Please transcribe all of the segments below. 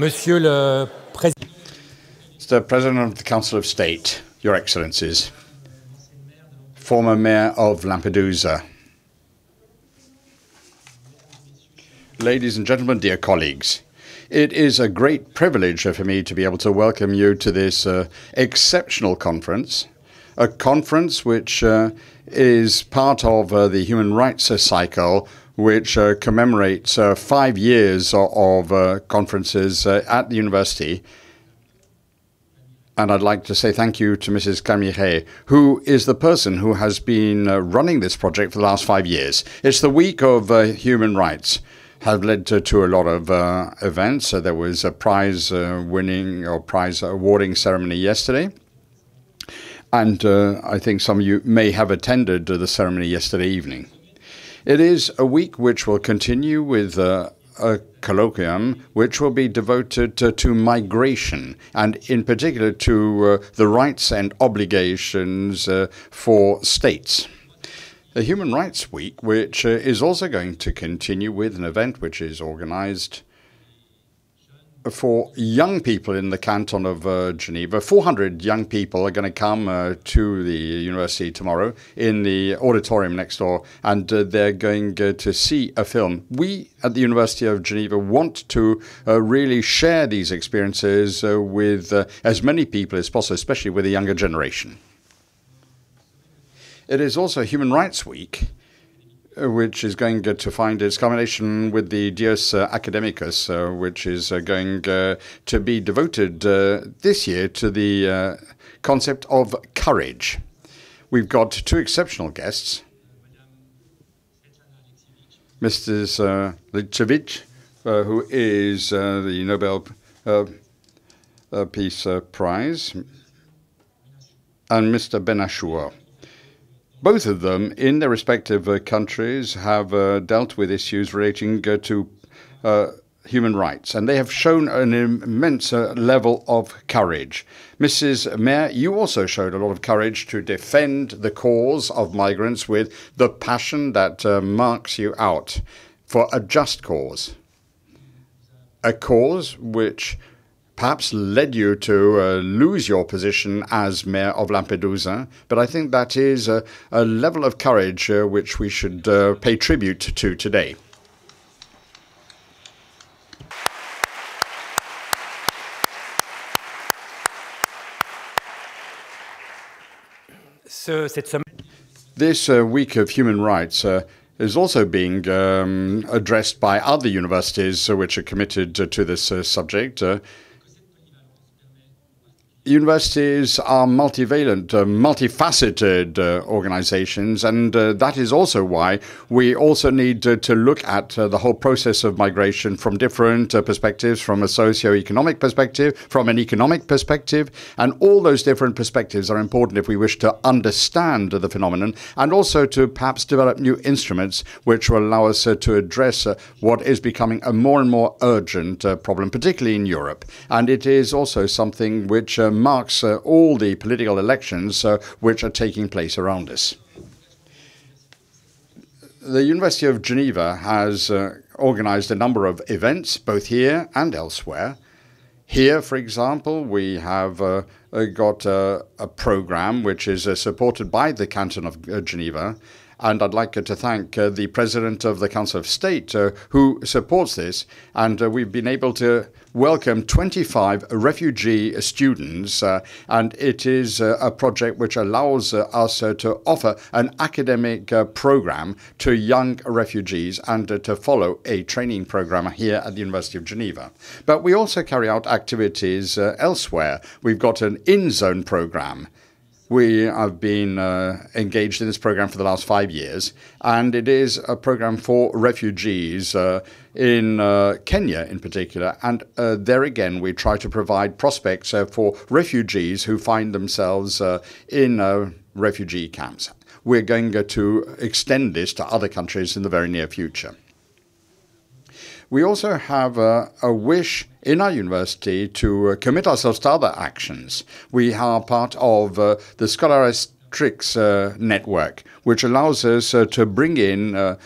Monsieur le Président. Mr. President of the Council of State, Your Excellencies, former Mayor of Lampedusa, ladies and gentlemen, dear colleagues, it is a great privilege for me to be able to welcome you to this uh, exceptional conference, a conference which uh, is part of uh, the human rights cycle, which uh, commemorates uh, five years of, of conferences at the university. And I'd like to say thank you to Mrs. Camille, who is the person who has been running this project for the last five years. It's the week of human rights have led to, to a lot of uh, events. Uh, there was a prize uh, winning or prize awarding ceremony yesterday. And uh, I think some of you may have attended the ceremony yesterday evening. It is a week which will continue with uh, a colloquium which will be devoted to, to migration and, in particular, to uh, the rights and obligations for states. The Human Rights Week, which uh, is also going to continue with an event which is organized for young people in the canton of uh, Geneva. 400 young people are going to come uh, to the university tomorrow in the auditorium next door, and uh, they're going uh, to see a film. We at the University of Geneva want to uh, really share these experiences uh, with as many people as possible, especially with the younger generation. It is also Human Rights Week, which is going to find its culmination with the Dies Academicus, uh, which is uh, going to be devoted this year to the concept of courage. We've got two exceptional guests. Mrs. Uh, uh, who is uh, the Nobel uh, Peace Prize, and Mr. Ben Achour. Both of them, in their respective uh, countries, have uh, dealt with issues relating uh, to uh, human rights, and they have shown an immense uh, level of courage. Mrs. Mayor, you also showed a lot of courage to defend the cause of migrants with the passion that uh, marks you out for a just cause. A cause which perhaps led you to uh, lose your position as mayor of Lampedusa. But I think that is a, a level of courage uh, which we should uh, pay tribute to today. This uh, week of human rights uh, is also being um, addressed by other universities uh, which are committed to this subject. Universities are multivalent, uh, multifaceted uh, organizations, and uh, that is also why we also need to look at uh, the whole process of migration from different uh, perspectives, from a socio-economic perspective, from an economic perspective, and all those different perspectives are important if we wish to understand the phenomenon and also to perhaps develop new instruments which will allow us uh, to address what is becoming a more and more urgent problem, particularly in Europe. And it is also something which marks uh, all the political elections uh, which are taking place around us. The University of Geneva has uh, organized a number of events, both here and elsewhere. Here, for example, we have uh, uh, got uh, a program which is supported by the Canton of Geneva, and I'd like to thank the President of the Council of State who supports this, and we've been able to welcome 25 refugee students, uh, and it is uh, a project which allows uh, us uh, to offer an academic uh, program to young refugees and uh, to follow a training program here at the University of Geneva. But we also carry out activities elsewhere. We've got an InZone program we have been uh, engaged in this program for the last five years, and it is a program for refugees uh, in uh, Kenya in particular. And uh, there again, we try to provide prospects uh, for refugees who find themselves uh, in refugee camps. We're going to extend this to other countries in the very near future. We also have a, a wish in our university to uh, commit ourselves to other actions. We are part of uh, the Scholaris uh, network, which allows us uh, to bring in uh,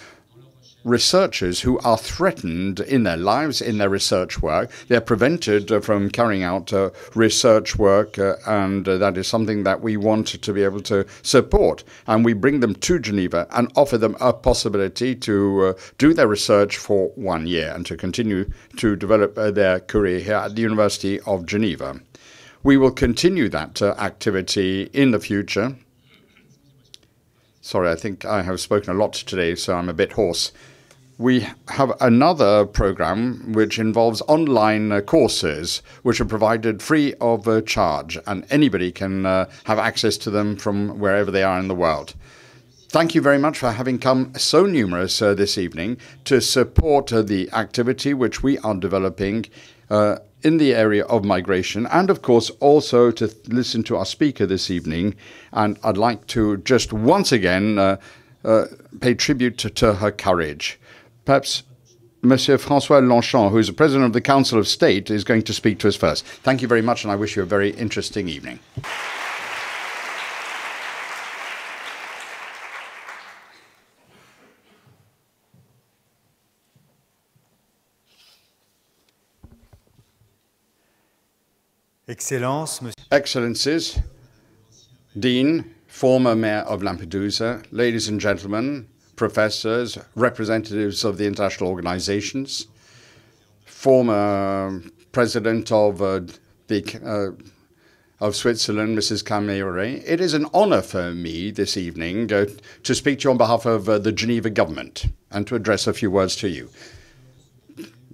researchers who are threatened in their lives, in their research work. They're prevented uh, from carrying out uh, research work, uh, and uh, that is something that we want to be able to support. And we bring them to Geneva and offer them a possibility to uh, do their research for one year and to continue to develop uh, their career here at the University of Geneva. We will continue that activity in the future. Sorry, I think I have spoken a lot today, so I'm a bit hoarse. We have another program which involves online uh, courses which are provided free of uh, charge, and anybody can uh, have access to them from wherever they are in the world. Thank you very much for having come so numerous uh, this evening to support uh, the activity which we are developing uh, in the area of migration, and of course also to listen to our speaker this evening. And I'd like to just once again pay tribute to, to, her courage. Perhaps Monsieur Francois Longchamp, who is the President of the Council of State, is going to speak to us first. Thank you very much, and I wish you a very interesting evening. Excellences, Excellencies, Dean, former Mayor of Lampedusa, ladies and gentlemen, professors, representatives of the international organizations, former President of uh, the uh, of Switzerland, Mrs. Calmy-Rey. It is an honor for me this evening uh, to speak to you on behalf of uh, the Geneva government and to address a few words to you.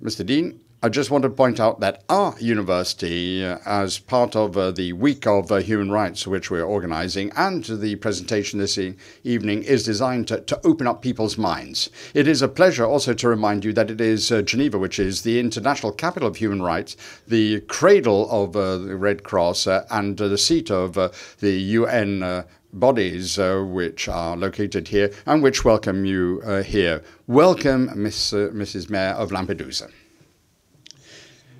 Mr. Dean, I just want to point out that our university, uh, as part of uh, the Week of uh, Human Rights, which we're organizing, and the presentation this e evening, is designed to, to, open up people's minds. It is a pleasure also to remind you that it is uh, Geneva, which is the international capital of human rights, the cradle of uh, the Red Cross, uh, and the seat of the UN bodies uh, which are located here and which welcome you uh, here. Welcome, Miss, uh, Mrs. Mayor of Lampedusa.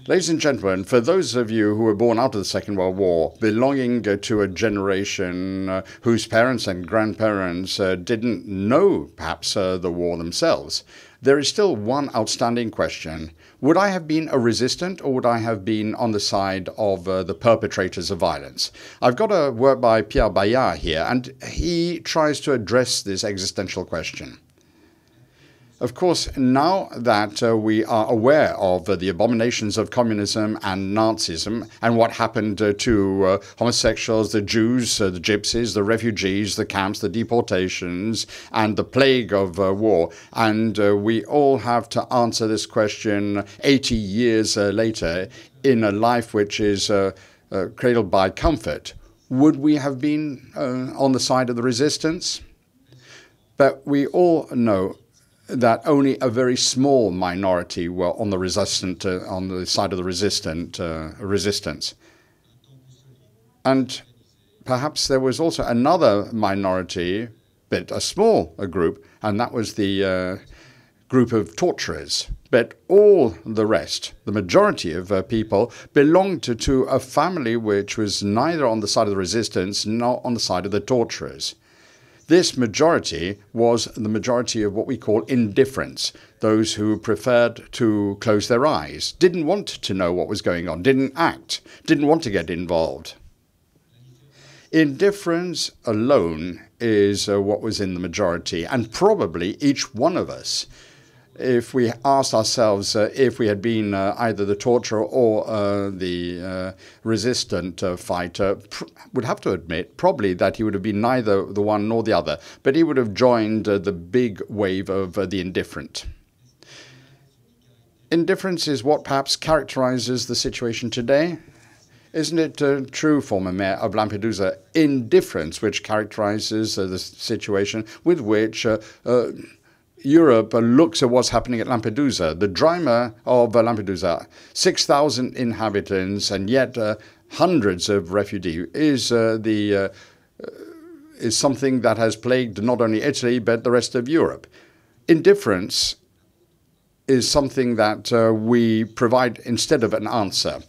Ladies and gentlemen, for those of you who were born out of the Second World War, belonging to a generation uh, whose parents and grandparents uh, didn't know perhaps uh, the war themselves, there is still one outstanding question. Would I have been a resistant or would I have been on the side of uh, the perpetrators of violence? I've got a work by Pierre Bayard here, and he tries to address this existential question. Of course, now that uh, we are aware of uh, the abominations of communism and Nazism and what happened uh, to uh, homosexuals, the Jews, uh, the gypsies, the refugees, the camps, the deportations, and the plague of uh, war, and we all have to answer this question 80 years later in a life which is cradled by comfort, would we have been on the side of the resistance? But we all know that only a very small minority were on the resistant uh, on the side of the resistant uh, resistance, and perhaps there was also another minority, but a small a group, and that was the uh, group of torturers. But all the rest, the majority of uh, people, belonged to, to a family which was neither on the side of the resistance nor on the side of the torturers. This majority was the majority of what we call indifference, those who preferred to close their eyes, didn't want to know what was going on, didn't act, didn't want to get involved. Indifference alone is uh, what was in the majority, and probably each one of us if we asked ourselves uh, if we had been uh, either the torturer or uh, the uh, resistant uh, fighter, would have to admit probably that he would have been neither the one nor the other, but he would have joined uh, the big wave of the indifferent. Indifference is what perhaps characterizes the situation today. Isn't it true, former Mayor of Lampedusa, indifference which characterizes the situation with which Europe looks at what's happening at Lampedusa, the drama of Lampedusa, 6,000 inhabitants and yet uh, hundreds of refugees, is uh, the uh, is something that has plagued not only Italy but the rest of Europe. Indifference is something that uh, we provide instead of an answer.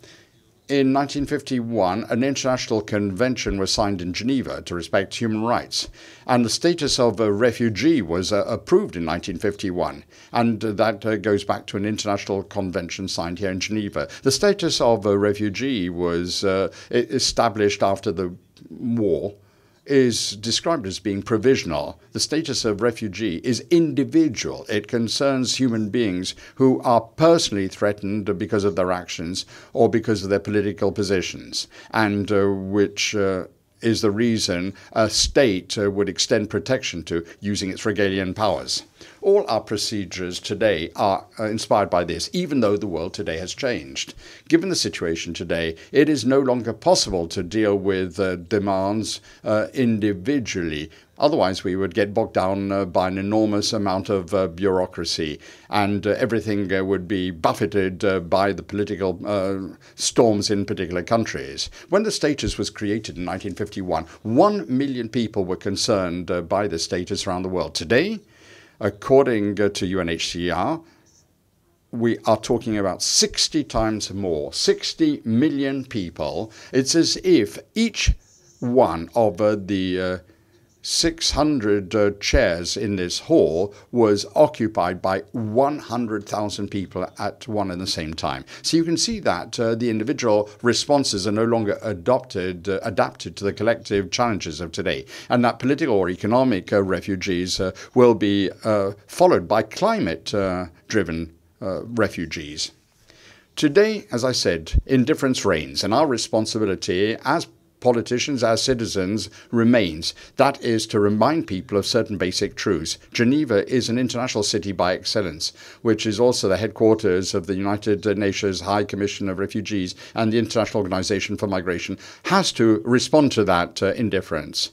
In 1951, an international convention was signed in Geneva to respect human rights, and the status of a refugee was uh, approved in 1951, and uh, that uh, goes back to an international convention signed here in Geneva. The status of a refugee was uh, established after the war is described as being provisional. The status of refugee is individual. It concerns human beings who are personally threatened because of their actions or because of their political positions, and uh, which uh, is the reason a state uh, would extend protection to using its regalian powers. All our procedures today are uh, inspired by this, even though the world today has changed. Given the situation today, it is no longer possible to deal with uh, demands uh, individually. Otherwise, we would get bogged down uh, by an enormous amount of uh, bureaucracy, and uh, everything uh, would be buffeted uh, by the political uh, storms in particular countries. When the status was created in 1951, one million people were concerned by the status around the world. Today, according to UNHCR, we are talking about 60 times more, 60 million people. It's as if each one of the 600 uh, chairs in this hall was occupied by 100,000 people at one and the same time. So you can see that uh, the individual responses are no longer adopted, uh, adapted to the collective challenges of today, and that political or economic uh, refugees uh, will be uh, followed by climate-driven refugees. Today, as I said, indifference reigns, and our responsibility as politicians, as citizens, remains. That is to remind people of certain basic truths. Geneva is an international city by excellence, which is also the headquarters of the United Nations High Commission of Refugees and the International Organization for Migration, has to respond to that uh, indifference.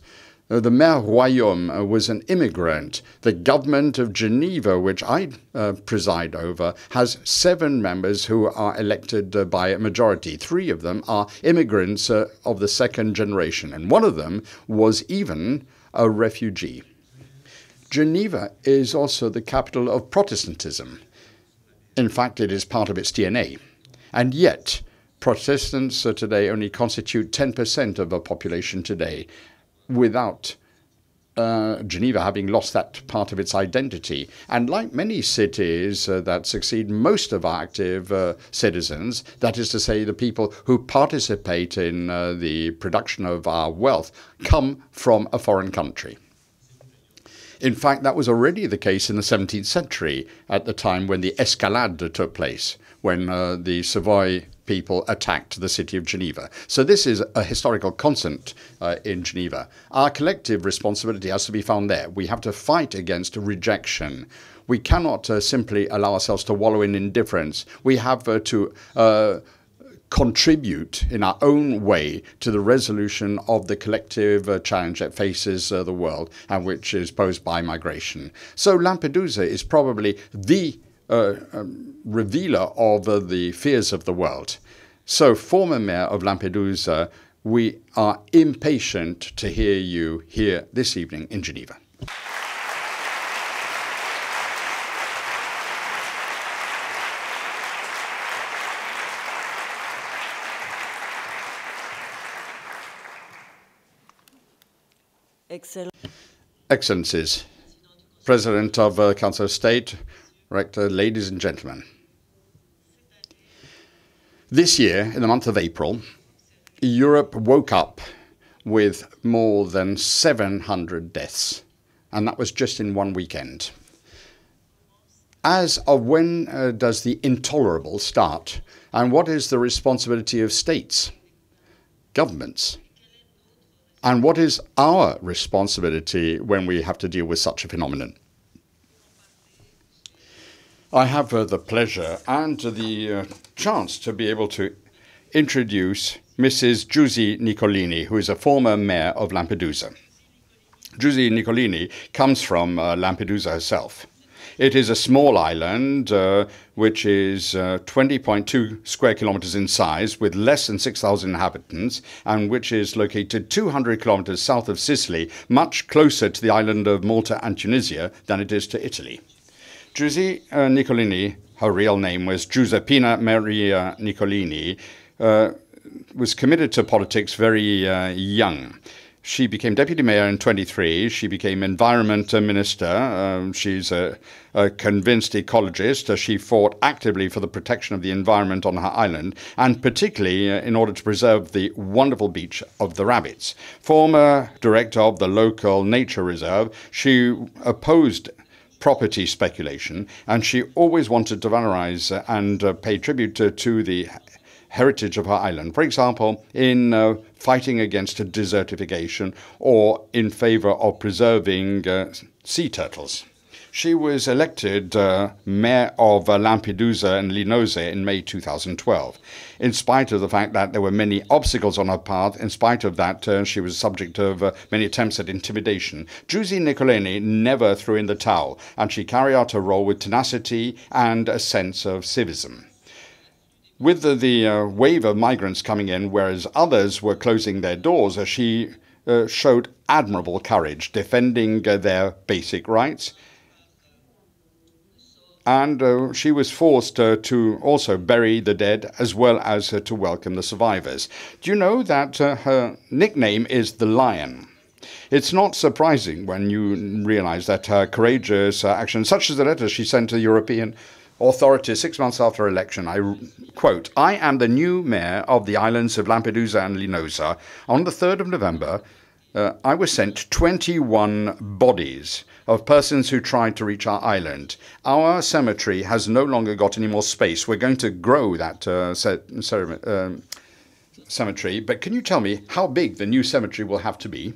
Uh, the Maire Royaume uh, was an immigrant. The government of Geneva, which I uh, preside over, has seven members who are elected uh, by a majority. Three of them are immigrants uh, of the second generation, and one of them was even a refugee. Geneva is also the capital of Protestantism. In fact, it is part of its DNA. And yet, Protestants today only constitute 10% of the population today without uh, Geneva having lost that part of its identity. And like many cities uh, that succeed most of our active uh, citizens, that is to say, the people who participate in uh, the production of our wealth, come from a foreign country. In fact, that was already the case in the 17th century at the time when the escalade took place, when uh, the Savoy people attacked the city of Geneva. So this is a historical constant uh, in Geneva. Our collective responsibility has to be found there. We have to fight against rejection. We cannot uh, simply allow ourselves to wallow in indifference. We have uh, to uh, contribute in our own way to the resolution of the collective uh, challenge that faces uh, the world and which is posed by migration. So Lampedusa is probably the uh, um, revealer of the fears of the world. So, former mayor of Lampedusa, we are impatient to hear you here this evening in Geneva. Excellent. Excellencies, President of uh, Council of State, Rector, ladies and gentlemen. This year, in the month of April, Europe woke up with more than 700 deaths, and that was just in one weekend. As of when uh, does the intolerable start, and what is the responsibility of states, governments? And what is our responsibility when we have to deal with such a phenomenon? I have uh, the pleasure and the uh, chance to be able to introduce Mrs. Giusi Nicolini, who is a former mayor of Lampedusa. Giusi Nicolini comes from uh, Lampedusa herself. It is a small island uh, which is uh, 20.2 square kilometers in size with less than 6,000 inhabitants and which is located 200 kilometers south of Sicily, much closer to the island of Malta and Tunisia than it is to Italy. Giusi uh, Nicolini, her real name was Giuseppina Maria Nicolini, uh, was committed to politics very uh, young. She became deputy mayor in 23. She became environment minister. Um, she's a, a, convinced ecologist. Uh, she fought actively for the protection of the environment on her island, and particularly uh, in order to preserve the wonderful beach of the rabbits. Former director of the local nature reserve, she opposed property speculation, and she always wanted to valorize and uh, pay tribute to, to the heritage of her island. For example, in uh, fighting against desertification or in favor of preserving uh, sea turtles. She was elected uh, mayor of uh, Lampedusa and Linosa in May 2012. In spite of the fact that there were many obstacles on her path, in spite of that, uh, she was subject of uh, many attempts at intimidation. Giusi Nicolini never threw in the towel, and she carried out her role with tenacity and a sense of civism with the, the uh, wave of migrants coming in, whereas others were closing their doors, uh, she showed admirable courage, defending their basic rights. And uh, she was forced uh, to also bury the dead as well as to welcome the survivors. Do you know that her nickname is the Lion? It's not surprising when you realize that her courageous actions, such as the letter she sent to the European authorities six months after election. I quote, I am the new mayor of the islands of Lampedusa and Linosa. On the 3rd of November, uh, I was sent 21 bodies of persons who tried to reach our island. Our cemetery has no longer got any more space. We're going to grow that uh, um, cemetery, but can you tell me how big the new cemetery will have to be?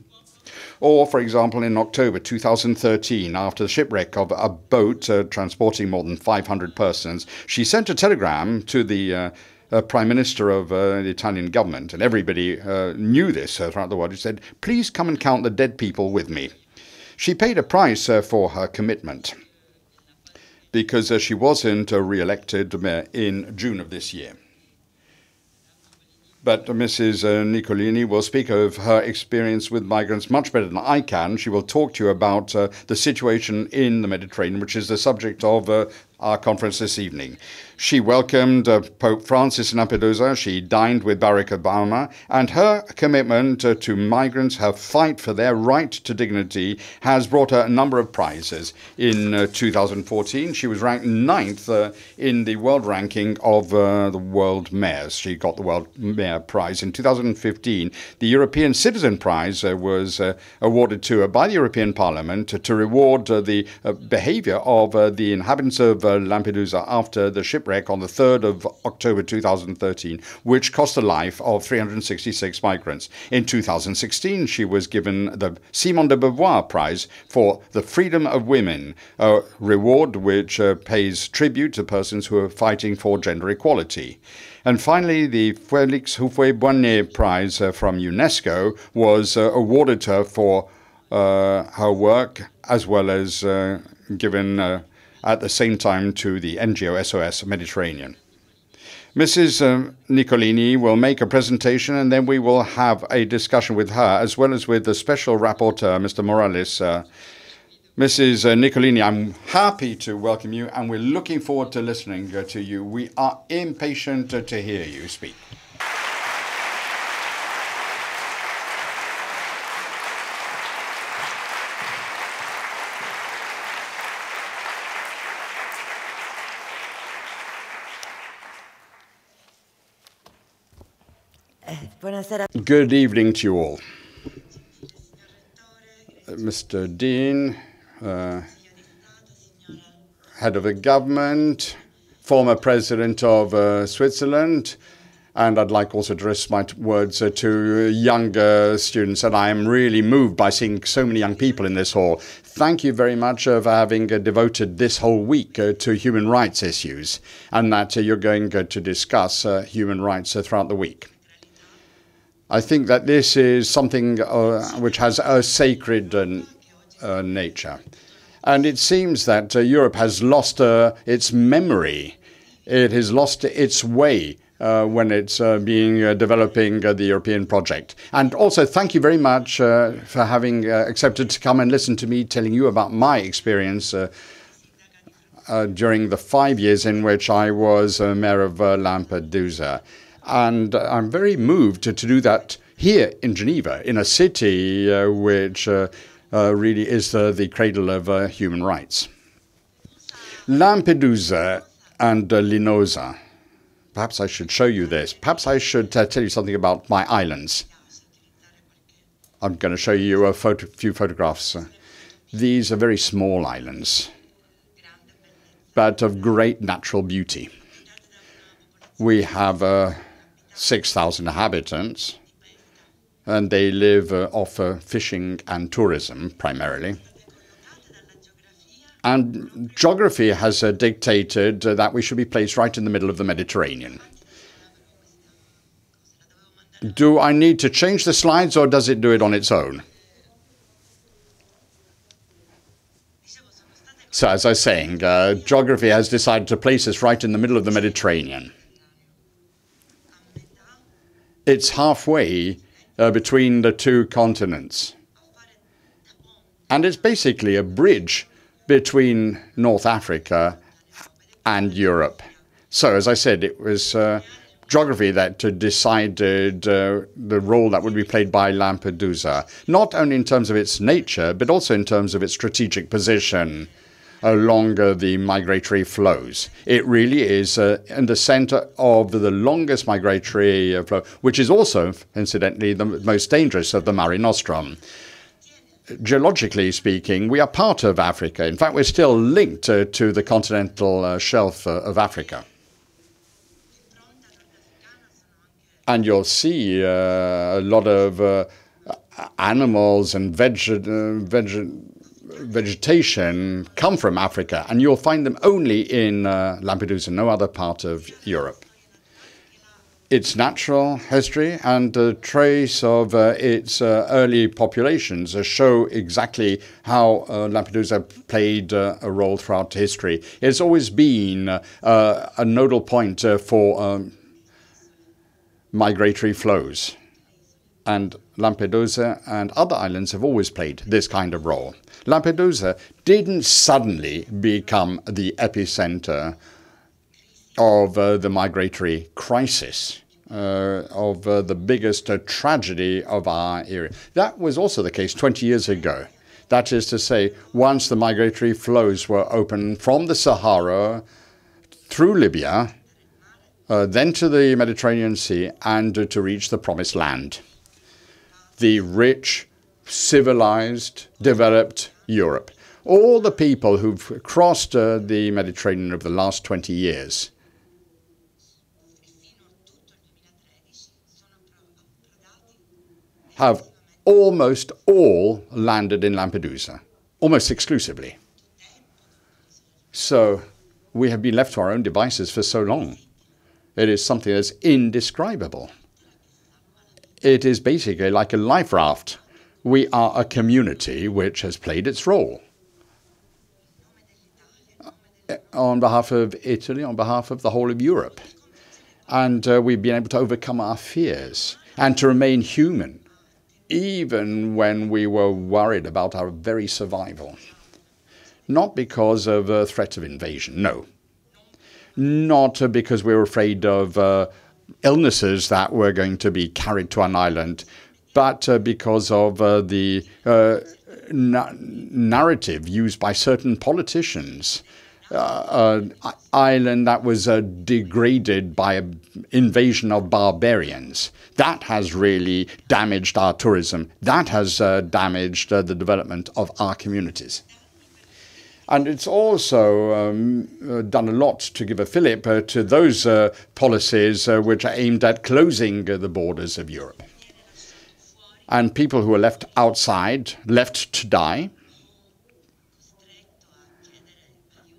Or, for example, in October 2013, after the shipwreck of a boat uh, transporting more than 500 persons, she sent a telegram to the uh, uh, Prime Minister of uh, the Italian government, and everybody uh, knew this uh, throughout the world. She said, Please come and count the dead people with me. She paid a price for her commitment because she wasn't re elected in June of this year. But Mrs. Uh, Nicolini will speak of her experience with migrants much better than I can. She will talk to you about uh, the situation in the Mediterranean, which is the subject of uh, our conference this evening. She welcomed uh, Pope Francis in Lampedusa. She dined with Barack Obama. And her commitment uh, to migrants, her fight for their right to dignity, has brought her a number of prizes. In uh, 2014, she was ranked ninth uh, in the world ranking of uh, the world mayors. She got the World Mayor Prize. In 2015, the European Citizen Prize uh, was awarded to her by the European Parliament to reward the behavior of the inhabitants of Lampedusa after the shipwreck on the 3rd of October 2013, which cost the life of 366 migrants. In 2016, she was given the Simone de Beauvoir Prize for the freedom of women, a reward which uh, pays tribute to persons who are fighting for gender equality. And finally, the Felix Houphouët-Boigny Prize uh, from UNESCO was uh, awarded her for uh, her work as well as uh, given uh, at the same time to the NGO SOS Mediterranean. Mrs. Uh, Nicolini will make a presentation and then we will have a discussion with her as well as with the special rapporteur, Mr. Morales. Uh, Mrs. Uh, Nicolini, I'm happy to welcome you and we're looking forward to listening to you. We are impatient to hear you speak. Good evening to you all. Mr. Dean, uh, head of a government, former president of uh, Switzerland, and I'd like also to address my words uh, to younger students. And I am really moved by seeing so many young people in this hall. Thank you very much uh, for having uh, devoted this whole week uh, to human rights issues, and that uh, you're going to discuss human rights throughout the week. I think that this is something uh, which has a sacred uh, nature. And it seems that uh, Europe has lost uh, its memory. It has lost its way uh, when it's uh, being developing the European project. And also, thank you very much for having accepted to come and listen to me telling you about my experience during the five years in which I was mayor of Lampedusa. And I'm very moved to, to do that here in Geneva, in a city uh, which uh, uh, really is the cradle of uh, human rights. Lampedusa and uh, Linosa. Perhaps I should show you this. Perhaps I should tell you something about my islands. I'm going to show you a photo, few photographs. These are very small islands, but of great natural beauty. We have uh, 6,000 inhabitants, and they live uh, off uh, fishing and tourism primarily. And geography has uh, dictated uh, that we should be placed right in the middle of the Mediterranean. Do I need to change the slides or does it do it on its own? So, as I was saying, uh, geography has decided to place us right in the middle of the Mediterranean. It's halfway uh, between the two continents. And it's basically a bridge between North Africa and Europe. So, as I said, it was uh, geography that decided uh, the role that would be played by Lampedusa, not only in terms of its nature, but also in terms of its strategic position along the migratory flows. It really is uh, in the center of the longest migratory uh, flow, which is also, incidentally, the most dangerous of the Mare Nostrum geologically speaking, we are part of Africa. In fact, we're still linked uh, to the continental uh, shelf uh, of Africa. And you'll see uh, a lot of animals and veg veg vegetation come from Africa, and you'll find them only in Lampedusa, no other part of Europe its natural history and a trace of uh, its uh, early populations uh, show exactly how uh, Lampedusa played uh, a role throughout history. It's always been uh, a nodal point for um, migratory flows. And Lampedusa and other islands have always played this kind of role. Lampedusa didn't suddenly become the epicenter of uh, the migratory crisis. Uh, of uh, the biggest uh, tragedy of our era. That was also the case 20 years ago. That is to say, once the migratory flows were open from the Sahara through Libya, uh, then to the Mediterranean Sea, and uh, to reach the Promised Land. The rich, civilized, developed Europe. All the people who've crossed uh, the Mediterranean over the last 20 years have almost all landed in Lampedusa, almost exclusively. So we have been left to our own devices for so long. It is something that's indescribable. It is basically like a life raft. We are a community which has played its role. On behalf of Italy, on behalf of the whole of Europe. And uh, we've been able to overcome our fears and to remain human even when we were worried about our very survival. Not because of a threat of invasion, no. Not because we were afraid of uh, illnesses that were going to be carried to an island, but uh, because of uh, the uh, na narrative used by certain politicians uh, island that was uh, degraded by an invasion of barbarians. That has really damaged our tourism. That has damaged the development of our communities. And it's also um, done a lot to give a fillip to those policies which are aimed at closing the borders of Europe. And people who are left outside, left to die,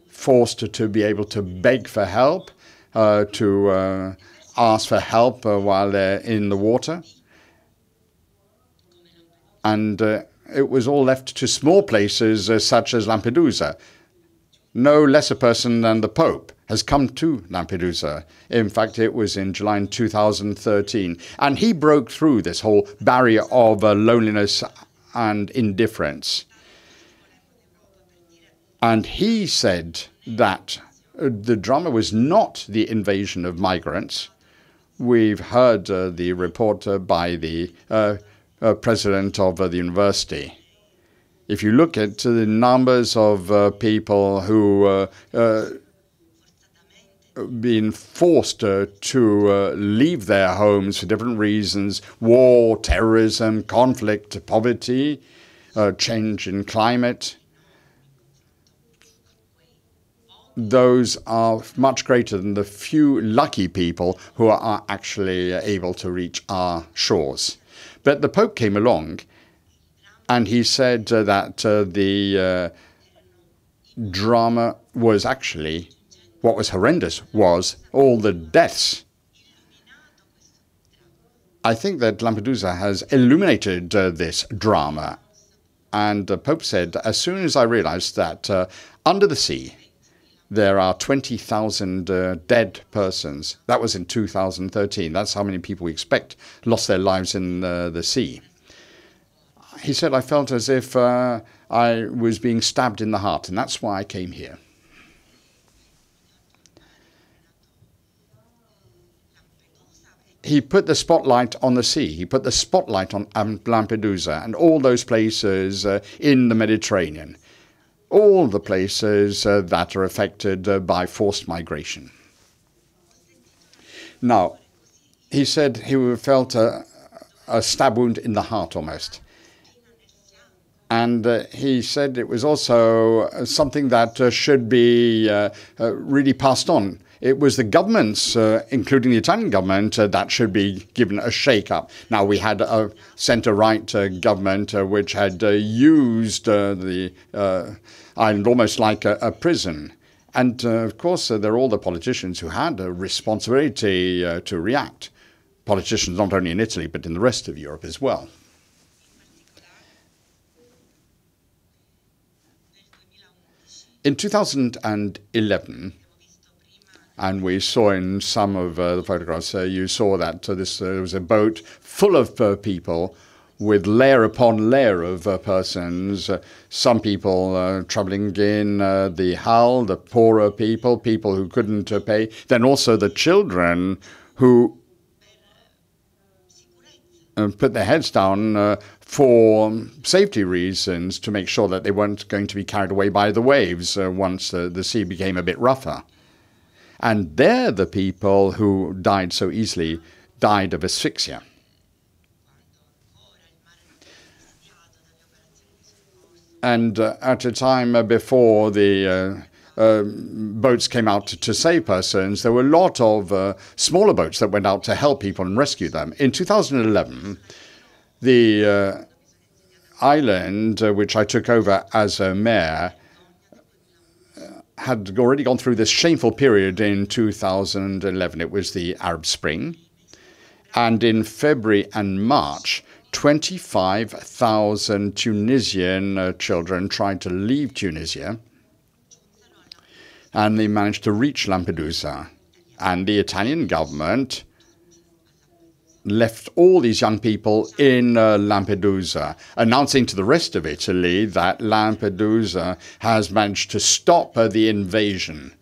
forced to be able to beg for help, uh, to uh, ask for help uh, while they're in the water. And uh, it was all left to small places uh, such as Lampedusa. No less a person than the Pope has come to Lampedusa. In fact, it was in July 2013. And he broke through this whole barrier of uh, loneliness and indifference. And he said that uh, the drama was not the invasion of migrants, we've heard uh, the report uh, by the uh, uh, president of the university. If you look at the numbers of uh, people who uh, uh, been forced uh, to uh, leave their homes for different reasons war, terrorism, conflict, poverty, uh, change in climate. Those are much greater than the few lucky people who are actually able to reach our shores. But the Pope came along and he said uh, that uh, the uh, drama was actually what was horrendous was all the deaths. I think that Lampedusa has illuminated uh, this drama. And the Pope said, as soon as I realized that uh, under the sea there are 20,000 uh, dead persons, that was in 2013, that's how many people we expect lost their lives in uh, the sea. He said, I felt as if uh, I was being stabbed in the heart, and that's why I came here. He put the spotlight on the sea. He put the spotlight on Lampedusa and all those places uh, in the Mediterranean, all the places uh, that are affected uh, by forced migration. Now, he said he felt a, a stab wound in the heart almost. And uh, he said it was also uh, something that uh, should be really passed on it was the governments, uh, including the Italian government, uh, that should be given a shake up. Now, we had a centre right uh, government uh, which had uh, used the island almost like a, a prison. And of course, there are all the politicians who had a responsibility to react. Politicians not only in Italy, but in the rest of Europe as well. In 2011, and we saw in some of uh, the photographs, uh, you saw that uh, this uh, was a boat full of uh, people with layer upon layer of uh, persons. some people traveling in the hull, the poorer people, people who couldn't pay, then also the children who put their heads down for safety reasons to make sure that they weren't going to be carried away by the waves once the sea became a bit rougher. And they're the people who died so easily, died of asphyxia. And uh, at a time uh, before the uh, uh, boats came out to, to, save persons, there were a lot of uh, smaller boats that went out to help people and rescue them. In 2011, the uh, island, which I took over as a mayor, had already gone through this shameful period in 2011. It was the Arab Spring. And in February and March, 25,000 Tunisian uh, children tried to leave Tunisia and they managed to reach Lampedusa. And the Italian government left all these young people in uh, Lampedusa, announcing to the rest of Italy that Lampedusa has managed to stop uh, the invasion.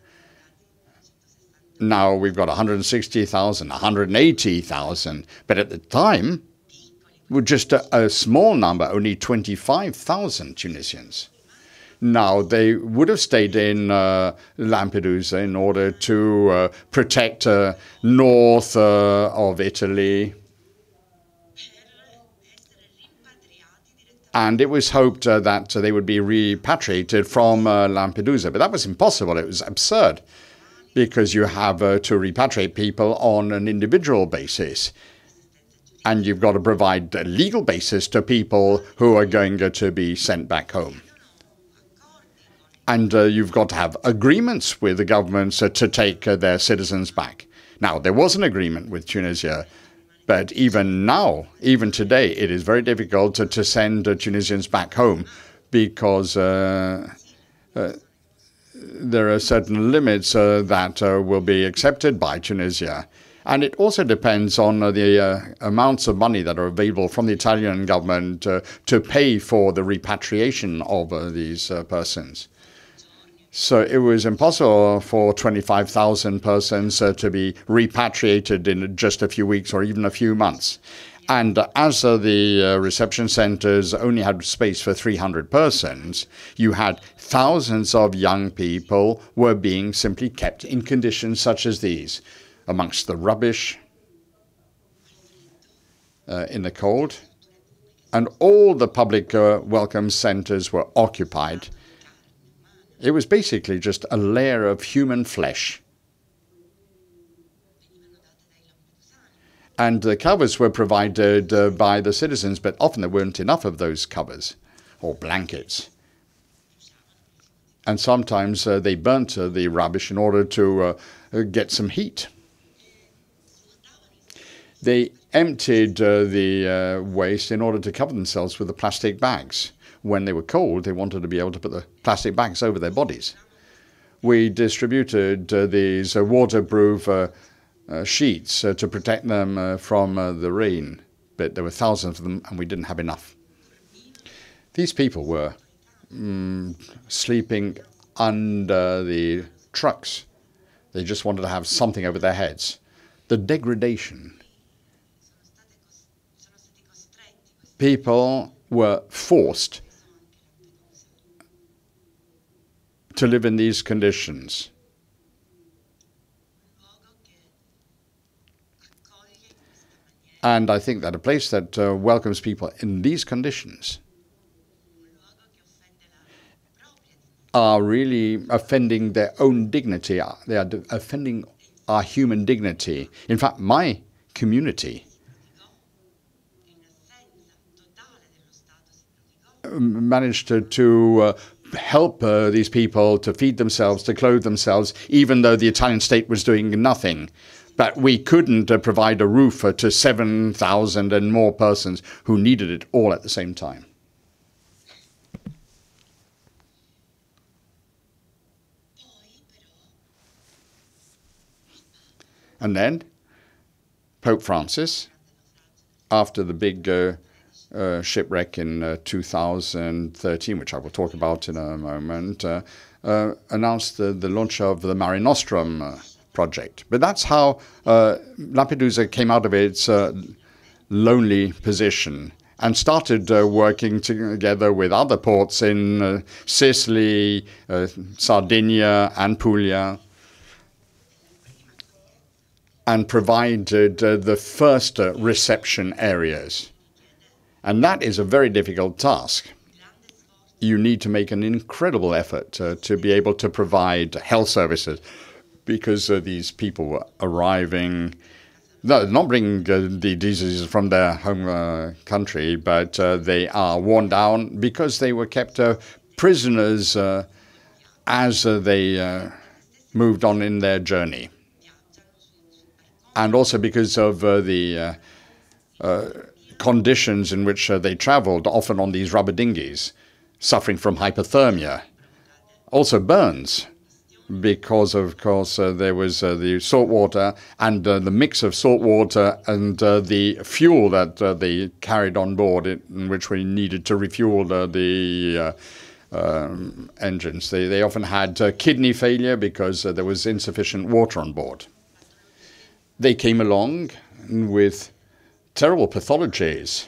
Now we've got 160,000, 180,000, but at the time, with just a, a small number, only 25,000 Tunisians. Now, they would have stayed in uh, Lampedusa in order to uh, protect uh, north uh, of Italy. And it was hoped uh, that they would be repatriated from uh, Lampedusa. But that was impossible. It was absurd because you have to repatriate people on an individual basis and you've got to provide a legal basis to people who are going to be sent back home. And uh, you've got to have agreements with the governments uh, to take uh, their citizens back. Now, there was an agreement with Tunisia, but even now, even today, it is very difficult to, to send uh, Tunisians back home because uh, uh, there are certain limits that will be accepted by Tunisia. And it also depends on uh, the uh, amounts of money that are available from the Italian government uh, to pay for the repatriation of these persons. So it was impossible for 25,000 persons uh, to be repatriated in just a few weeks or even a few months. And as uh, the uh, reception centers only had space for 300 persons, you had thousands of young people were being simply kept in conditions such as these, amongst the rubbish, uh, in the cold, and all the public uh, welcome centers were occupied it was basically just a layer of human flesh. And the covers were provided uh, by the citizens, but often there weren't enough of those covers or blankets. And sometimes uh, they burnt uh, the rubbish in order to uh, uh, get some heat. They emptied uh, the waste in order to cover themselves with the plastic bags when they were cold, they wanted to be able to put the plastic bags over their bodies. We distributed uh, these uh, waterproof uh, uh sheets uh, to protect them from the rain, but there were thousands of them and we didn't have enough. These people were mm, sleeping under the trucks. They just wanted to have something over their heads. The degradation. People were forced to live in these conditions. And I think that a place that uh, welcomes people in these conditions are really offending their own dignity. They are offending our human dignity. In fact, my community managed to, to uh, help uh, these people to feed themselves, to clothe themselves, even though the Italian state was doing nothing. But we couldn't uh, provide a roof uh, to 7,000 and more persons who needed it all at the same time. And then Pope Francis, after the big uh, shipwreck in uh, 2013, which I will talk about in a moment, uh, uh announced the, the, launch of the Mare Nostrum uh, project. But that's how Lampedusa came out of its lonely position and started working together with other ports in Sicily, Sardinia, and Puglia and provided the first reception areas. And that is a very difficult task. You need to make an incredible effort to, to be able to provide health services because uh, these people arriving, no, not bringing uh, the diseases from their home uh, country, but uh, they are worn down because they were kept uh, prisoners uh, as they moved on in their journey. And also because of the conditions in which uh, they traveled, often on these rubber dinghies, suffering from hypothermia. Also burns, because of course uh, there was uh, the salt water and uh, the mix of salt water and uh, the fuel that uh, they carried on board, in which we needed to refuel the um, engines. They, they often had kidney failure because there was insufficient water on board. They came along with terrible pathologies.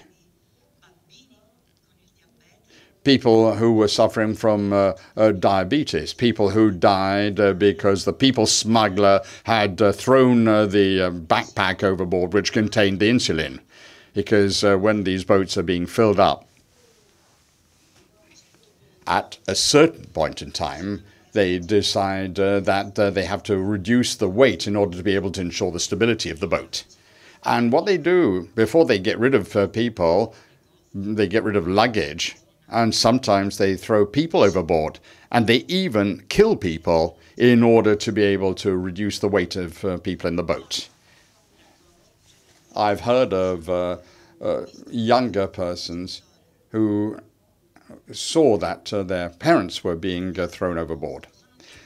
People who were suffering from uh, uh, diabetes, people who died uh, because the people smuggler had uh, thrown uh, the uh, backpack overboard which contained the insulin. Because when these boats are being filled up, at a certain point in time, they decide that they have to reduce the weight in order to be able to ensure the stability of the boat. And what they do before they get rid of uh, people, they get rid of luggage, and sometimes they throw people overboard, and they even kill people in order to be able to reduce the weight of uh, people in the boat. I've heard of uh, uh younger persons who saw that uh, their parents were being uh, thrown overboard.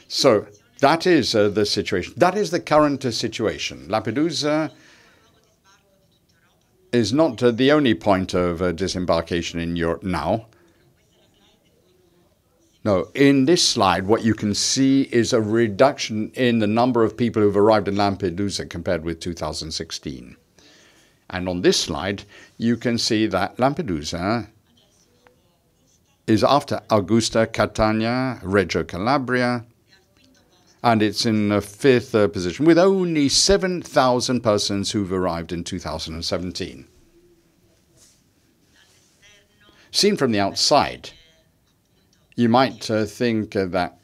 So that is the situation. That is the current situation. Lampedusa is not uh, the only point of uh, disembarkation in Europe now. No, in this slide, what you can see is a reduction in the number of people who've arrived in Lampedusa compared with 2016. And on this slide, you can see that Lampedusa is after Augusta, Catania, Reggio Calabria, and it's in the fifth uh, position with only 7,000 persons who've arrived in 2017. Seen from the outside, you might uh, think uh, that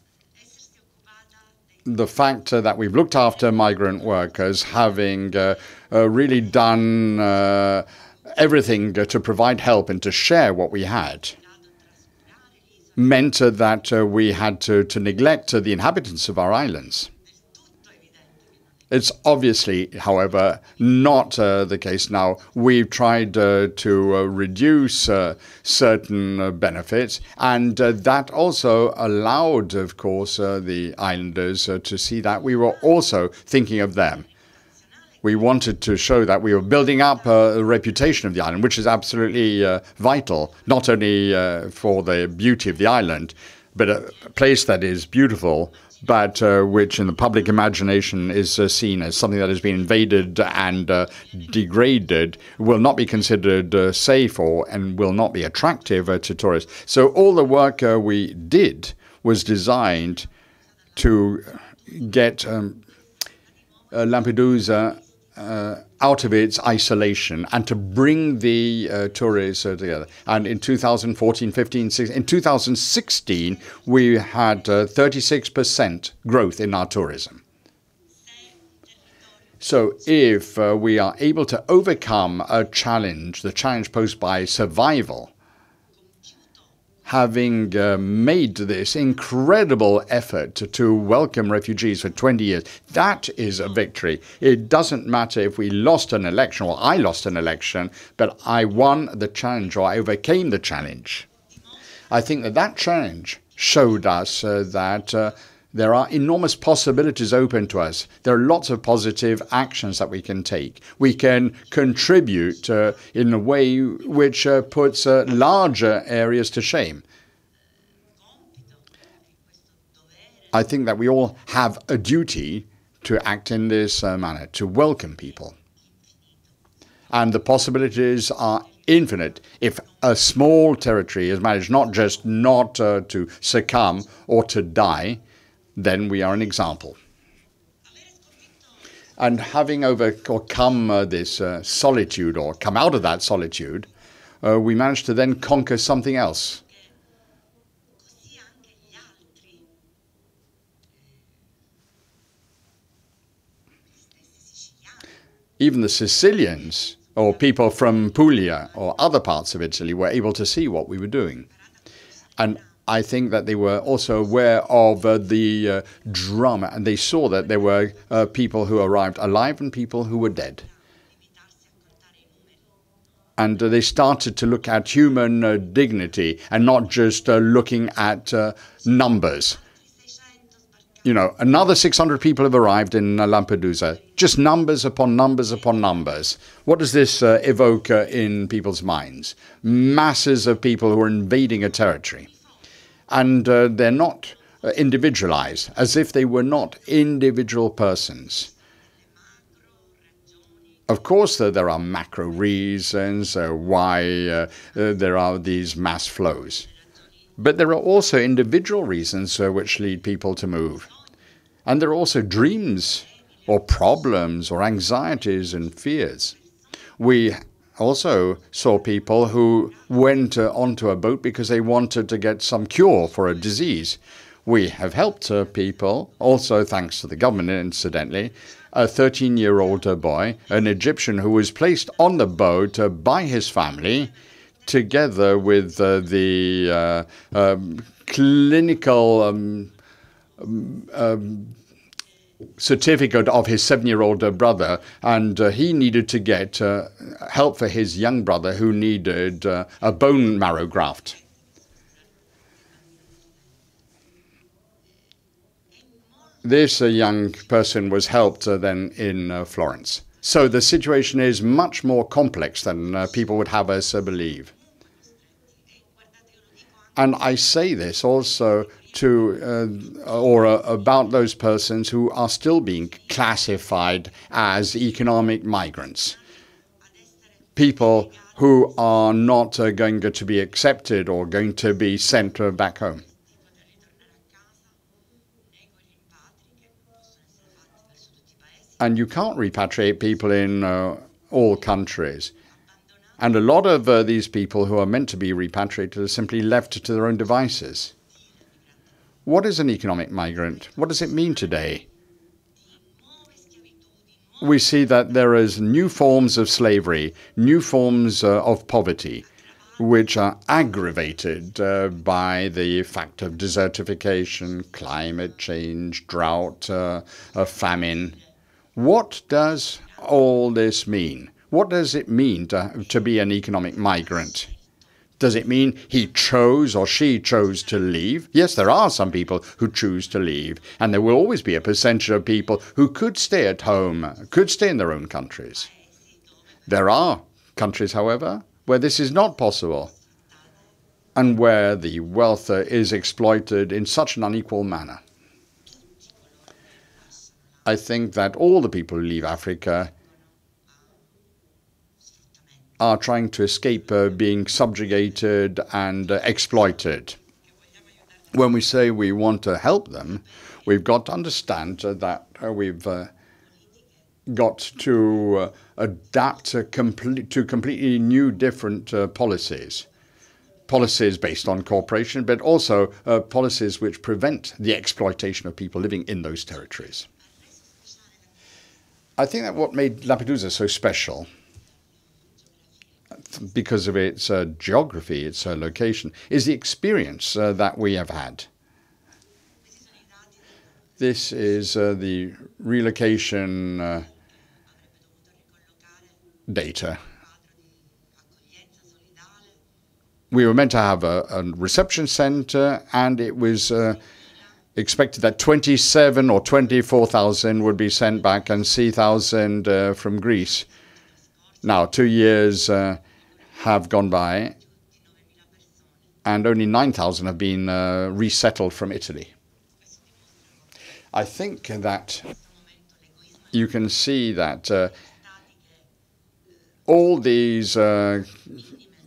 the fact uh, that we've looked after migrant workers, having uh, uh, really done everything to provide help and to share what we had, meant that we had to, to neglect the inhabitants of our islands. It's obviously, however, not uh, the case now. We've tried uh, to uh, reduce uh, certain uh, benefits, and uh, that also allowed, of course, the islanders to see that we were also thinking of them. We wanted to show that we were building up a reputation of the island, which is absolutely vital, not only for the beauty of the island, but a place that is beautiful but uh, which in the public imagination is uh, seen as something that has been invaded and uh, degraded, will not be considered uh, safe or and will not be attractive uh, to tourists. So all the work uh, we did was designed to get um, Lampedusa out of its isolation and to bring the uh, tourists uh, together. And in 2014, 15, 16, in 2016, we had uh, 36% growth in our tourism. So if uh, we are able to overcome a challenge, the challenge posed by survival, having uh, made this incredible effort to, welcome refugees for 20 years. That is a victory. It doesn't matter if we lost an election or I lost an election, but I won the challenge or I overcame the challenge. I think that that challenge showed us uh, that uh, there are enormous possibilities open to us. There are lots of positive actions that we can take. We can contribute uh, in a way which uh, puts uh, larger areas to shame. I think that we all have a duty to act in this uh, manner, to welcome people. And the possibilities are infinite if a small territory has managed not just not uh, to succumb or to die, then we are an example. And having overcome uh, this uh, solitude or come out of that solitude, uh, we managed to then conquer something else. Even the Sicilians or people from Puglia or other parts of Italy were able to see what we were doing. And I think that they were also aware of uh, the uh, drama and they saw that there were uh, people who arrived alive and people who were dead. And uh, they started to look at human uh, dignity and not just uh, looking at numbers. You know, another 600 people have arrived in Lampedusa. Just numbers upon numbers upon numbers. What does this evoke in people's minds? Masses of people who are invading a territory and uh, they're not uh, individualized, as if they were not individual persons. Of course, uh, there are macro reasons uh, why uh, there are these mass flows. But there are also individual reasons which lead people to move. And there are also dreams or problems or anxieties and fears. We also saw people who went uh, onto a boat because they wanted to get some cure for a disease. We have helped uh, people, also thanks to the government, incidentally. A 13 year old uh, boy, an Egyptian who was placed on the boat uh, by his family, together with uh, the uh, um, clinical. Um, um, certificate of his seven year old uh, brother, and uh, he needed to get uh, help for his young brother who needed uh, a bone marrow graft. This uh, young person was helped uh, then in Florence. So the situation is much more complex than people would have us believe. And I say this also to uh, or uh, about those persons who are still being classified as economic migrants, people who are not uh, going to be accepted or going to be sent uh, back home. And you can't repatriate people in uh, all countries. And a lot of uh, these people who are meant to be repatriated are simply left to their own devices. What is an economic migrant? What does it mean today? We see that there is new forms of slavery, new forms uh, of poverty, which are aggravated uh, by the fact of desertification, climate change, drought, uh, famine. What does all this mean? What does it mean to, to be an economic migrant? Does it mean he chose or she chose to leave? Yes, there are some people who choose to leave, and there will always be a percentage of people who could stay at home, could stay in their own countries. There are countries, however, where this is not possible, and where the wealth uh, is exploited in such an unequal manner. I think that all the people who leave Africa are trying to escape uh, being subjugated and uh, exploited. When we say we want to help them, we've got to understand uh, that uh, we've uh, got to adapt to, complete, to completely new, different policies. Policies based on cooperation, but also policies which prevent the exploitation of people living in those territories. I think that what made Lampedusa so special because of its uh, geography, its uh, location, is the experience uh, that we have had. This is uh, the relocation uh, data. We were meant to have a, a reception center, and it was uh, expected that 27 or 24,000 would be sent back and 3,000 from Greece. Now, two years have gone by, and only 9,000 have been uh, resettled from Italy. I think that you can see that uh, all these uh,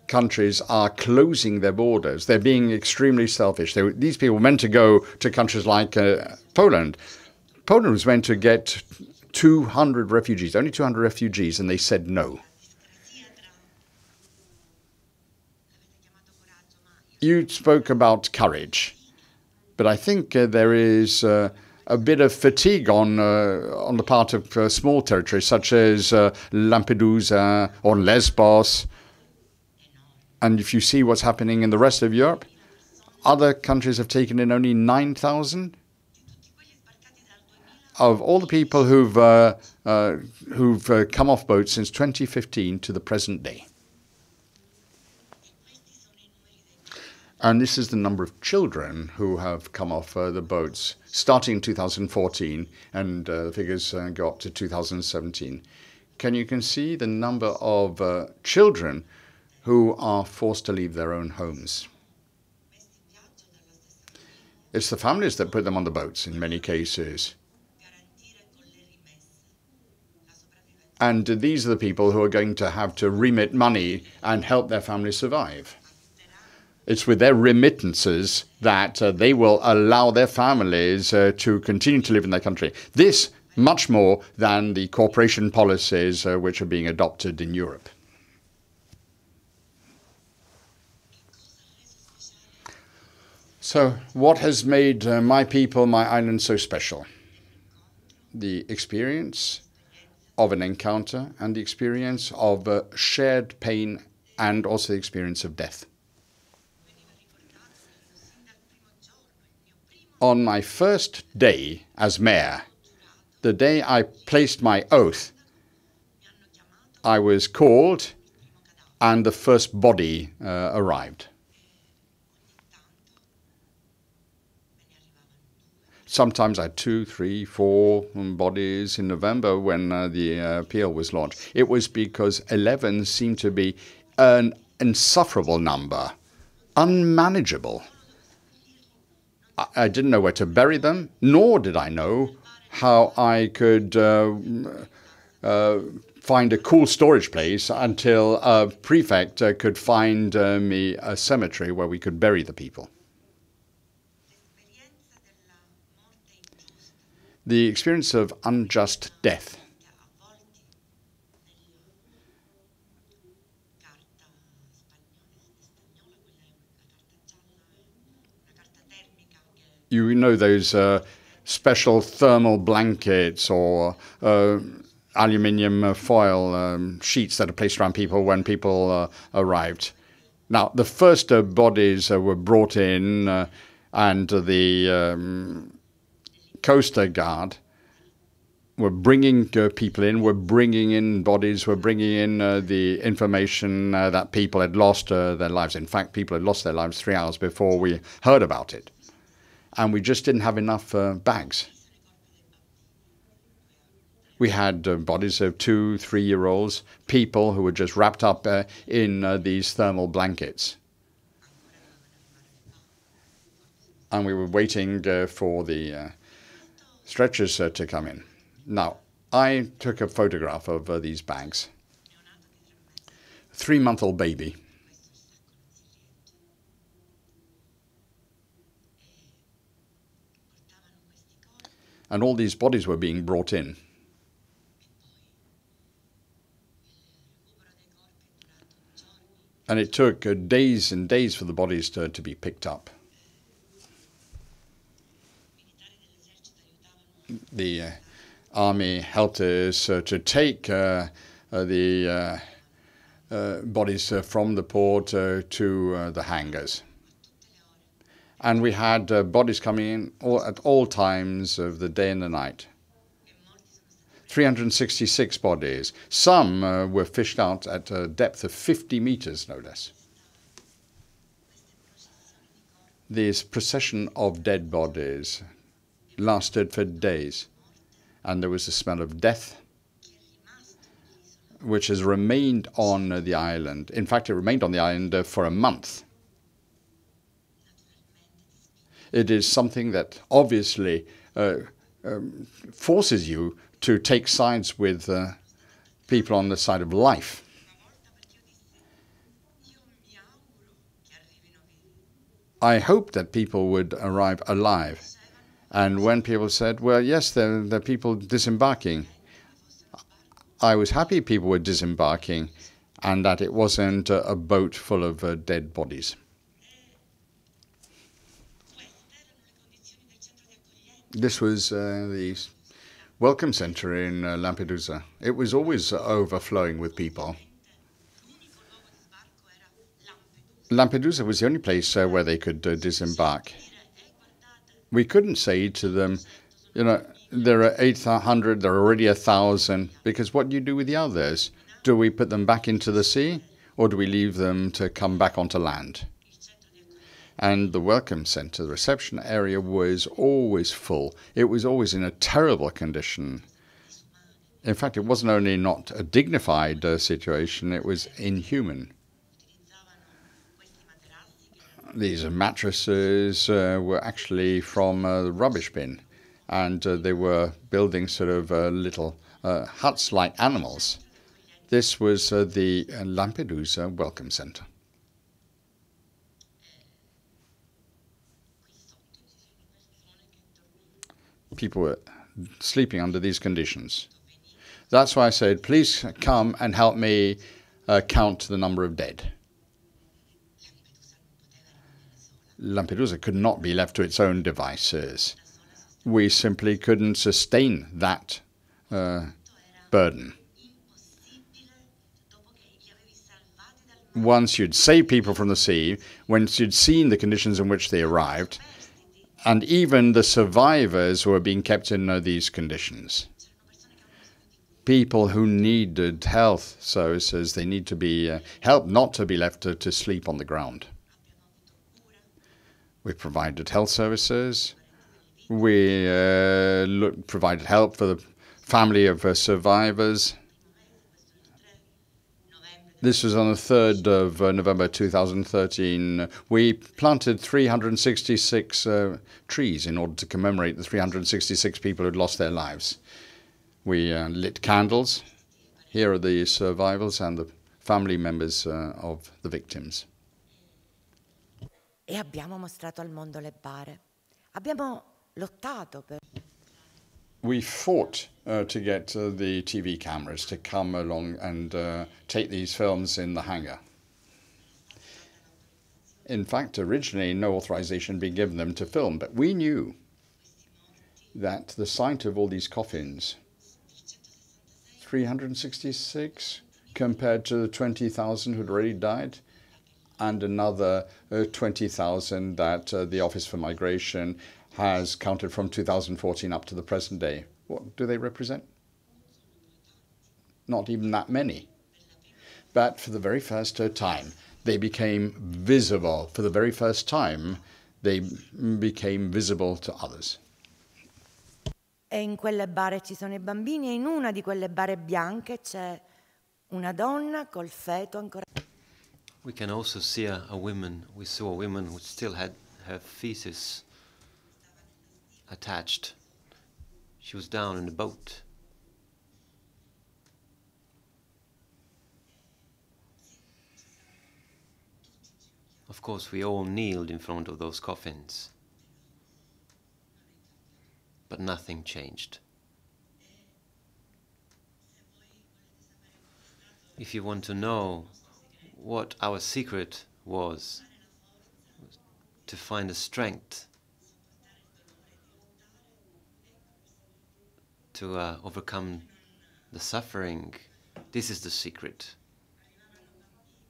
countries are closing their borders. They're being extremely selfish. These people were meant to go to countries like uh, Poland. Poland was meant to get 200 refugees, only 200 refugees, and they said no. You spoke about courage, but I think uh, there is uh, a bit of fatigue on uh, on the part of uh, small territories such as uh, Lampedusa or Lesbos. And if you see what's happening in the rest of Europe, other countries have taken in only 9,000 of all the people who've who've come off boats since 2015 to the present day. And this is the number of children who have come off uh, the boats starting in 2014, and uh, the figures uh, go up to 2017. Can you can see the number of uh, children who are forced to leave their own homes? It's the families that put them on the boats in many cases. And these are the people who are going to have to remit money and help their families survive. It's with their remittances that uh, they will allow their families uh, to continue to live in their country. This much more than the cooperation policies uh, which are being adopted in Europe. So, what has made uh, my people, my island so special? The experience of an encounter and the experience of uh, shared pain and also the experience of death. On my first day as mayor, the day I placed my oath, I was called and the first body uh, arrived. Sometimes I had two, three, four bodies in November when uh, the uh, appeal was launched. It was because 11 seemed to be an insufferable number unmanageable. I, didn't know where to bury them, nor did I know how I could uh, uh, find a cool storage place until a prefect uh, could find uh, me a cemetery where we could bury the people. The experience of unjust death you know those uh, special thermal blankets or uh, aluminium uh, foil um, sheets that are placed around people when people uh, arrived. Now, the first uh, bodies were brought in, and the um, Coast Guard were bringing people in, were bringing in bodies, were bringing in uh, the information uh, that people had lost uh, their lives. In fact, people had lost their lives three hours before we heard about it. And we just didn't have enough uh, bags. We had uh, bodies of two, three year olds, people who were just wrapped up uh, in uh, these thermal blankets. And we were waiting uh, for the uh, stretchers to come in. Now, I took a photograph of these bags. Three month old baby. And all these bodies were being brought in. And it took uh, days and days for the bodies to, to be picked up. The uh, army helped us uh, to take uh, uh, the bodies from the port to the hangars. And we had uh, bodies coming in all, at all times of the day and the night. e morti sono stati 366 bodies. Some uh, were fished out at a depth of 50 meters, no less. This procession of dead bodies lasted for days, and there was a smell of death which has remained on the island. In fact, it remained on the island uh, for a month. It is something that obviously uh, um, forces you to take sides with uh, people on the side of life. I hoped that people would arrive alive. And when people said, well, yes, there, there are people disembarking, I was happy people were disembarking and that it wasn't a boat full of uh, dead bodies. This was uh, the welcome center in uh, Lampedusa. It was always overflowing with people. Lampedusa was the only place uh, where they could uh, disembark. We couldn't say to them, you know, there are 800, there are already a thousand, because what do you do with the others? Do we put them back into the sea or do we leave them to come back onto land? And the welcome center, the reception area was always full. It was always in a terrible condition. In fact, it wasn't only not a dignified uh, situation, it was inhuman. These mattresses uh, were actually from the rubbish bin, and uh, they were building sort of uh, little uh, huts like animals. This was the Lampedusa Welcome Center. People were sleeping under these conditions. That's why I said, please come and help me uh, count the number of dead. Lampedusa could not be left to its own devices. We simply couldn't sustain that uh, burden. Once you'd saved people from the sea, once you'd seen the conditions in which they arrived, and even the survivors who were being kept in these conditions. People who needed health services, they need to be uh, helped not to be left to, to sleep on the ground. We provided health services. We uh, look, provided help for the family of uh, survivors. This was on the 3rd of uh, November 2013. We planted 366 uh, trees in order to commemorate the 366 people who'd lost their lives. We uh, lit candles. Here are the survivors and the family members uh, of the victims. E abbiamo mostrato al mondo le bare. Abbiamo lottato per... we fought uh, to get uh, the TV cameras to come along and uh, take these films in the hangar. In fact, originally no authorization had been given them to film, but we knew that the sight of all these coffins, 366 compared to the 20,000 who'd already died, and another uh, 20,000 that uh, the Office for Migration has counted from 2014 up to the present day. What do they represent? Not even that many. But for the very first time, they became visible. For the very first time, they became visible to others. E in quelle bare ci sono i bambini e in una di quelle bare bianche c'è una donna col feto ancora... We can also see a, a woman, we saw a woman who still had her fetus attached. She was down in the boat. Of course, we all kneeled in front of those coffins. But nothing changed. If you want to know what our secret was, to find the strength to uh, overcome the suffering. This is the secret.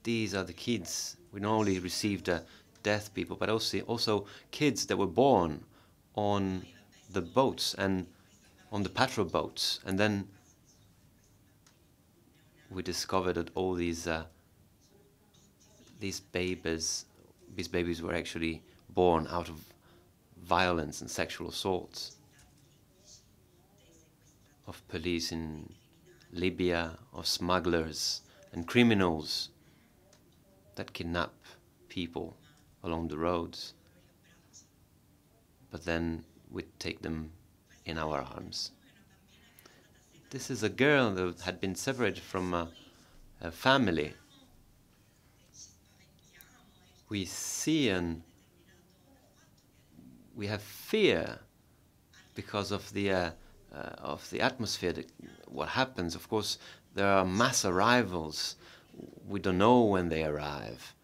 These are the kids. We not only received uh, death people, but also also kids that were born on the boats and on the patrol boats, and then we discovered that all these uh, these babies, these babies were actually born out of violence and sexual assaults of police in Libya, of smugglers and criminals that kidnap people along the roads. But then we take them in our arms. This is a girl that had been separated from a, a family. We see and we have fear because of the uh, of the atmosphere, what happens. Of course, there are mass arrivals. We don't know when they arrive,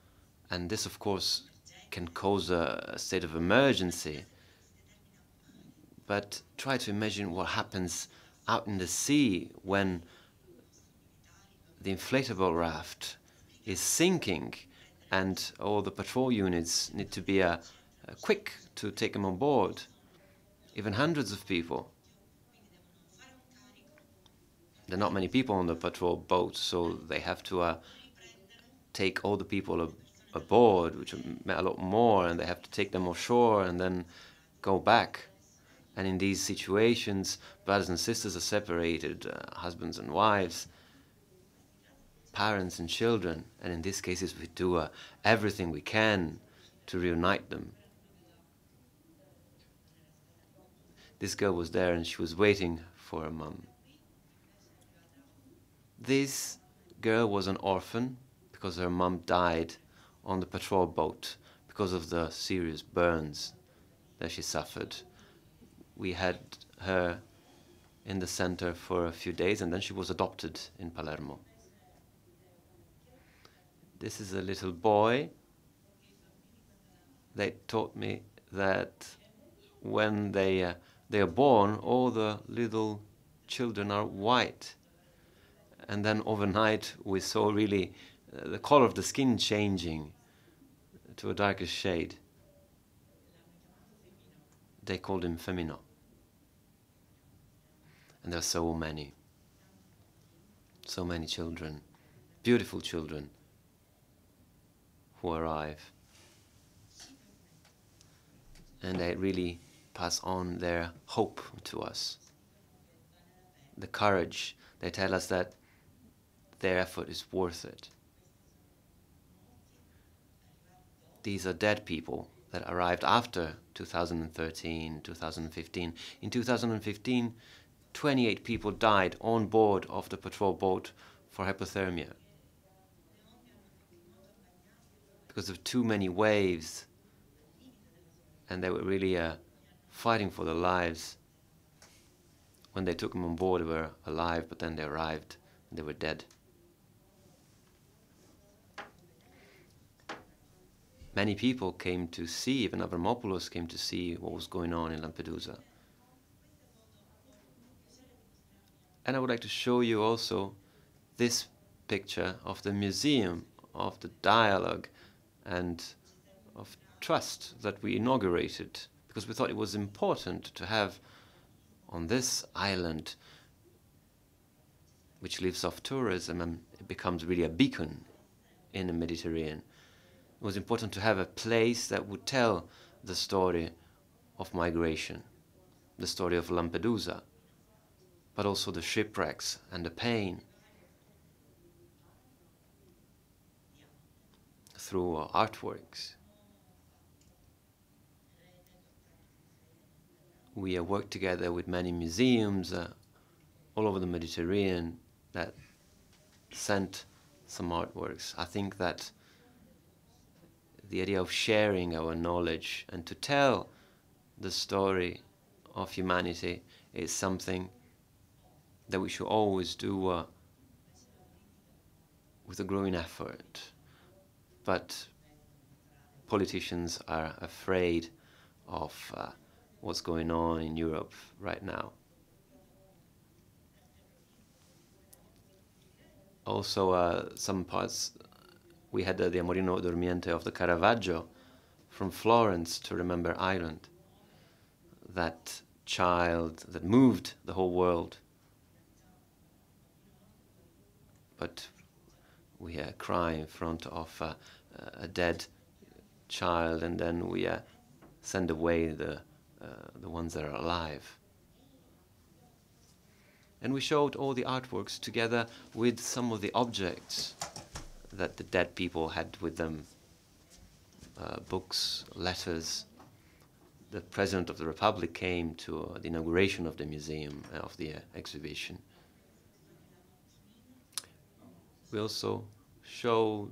and this, of course, can cause a, state of emergency. But try to imagine what happens out in the sea when the inflatable raft is sinking and all the patrol units need to be uh, uh, quick to take them on board, even hundreds of people. There are not many people on the patrol boat, so they have to uh, take all the people ab aboard, which are a lot more, and they have to take them offshore and then go back. And in these situations, brothers and sisters are separated, uh, husbands and wives, parents and children. And in these cases, we do uh, everything we can to reunite them. This girl was there and she was waiting for her mom. This girl was an orphan because her mom died on the patrol boat because of the serious burns that she suffered we had her in the center for a few days and then she was adopted in Palermo. This is a little boy. They taught me that when they, uh, they are born, all the little children are white. And then overnight we saw really uh, the color of the skin changing to a darker shade they called him Femino. And there are so many, so many children, beautiful children, who arrive. And they really pass on their hope to us. The courage, they tell us that their effort is worth it. These are dead people that arrived after 2013, 2015. In 2015, 28 people died on board of the patrol boat for hypothermia because of too many waves and they were really uh, fighting for their lives. When they took them on board, they were alive, but then they arrived and they were dead. Many people came to see, even Avramopoulos came to see what was going on in Lampedusa. And I would like to show you also this picture of the museum, of the dialogue and of trust that we inaugurated because we thought it was important to have on this island, which lives off tourism and becomes really a beacon in the Mediterranean. It was important to have a place that would tell the story of migration, the story of Lampedusa, but also the shipwrecks and the pain through artworks. We have worked together with many museums uh, all over the Mediterranean that sent some artworks. I think that the idea of sharing our knowledge and to tell the story of humanity is something that we should always do uh, with a growing effort. But politicians are afraid of uh, what's going on in Europe right now. Also, uh, some parts, we had the Amorino Dormiente of the Caravaggio from Florence to remember Aylan. That child that moved the whole world. But we uh, cry in front of uh, a dead child and then we uh, send away the uh, the ones that are alive. And we showed all the artworks together with some of the objects that the dead people had with them uh, books, letters. The President of the Republic came to uh, the inauguration of the museum, uh, of the uh, exhibition. We also showed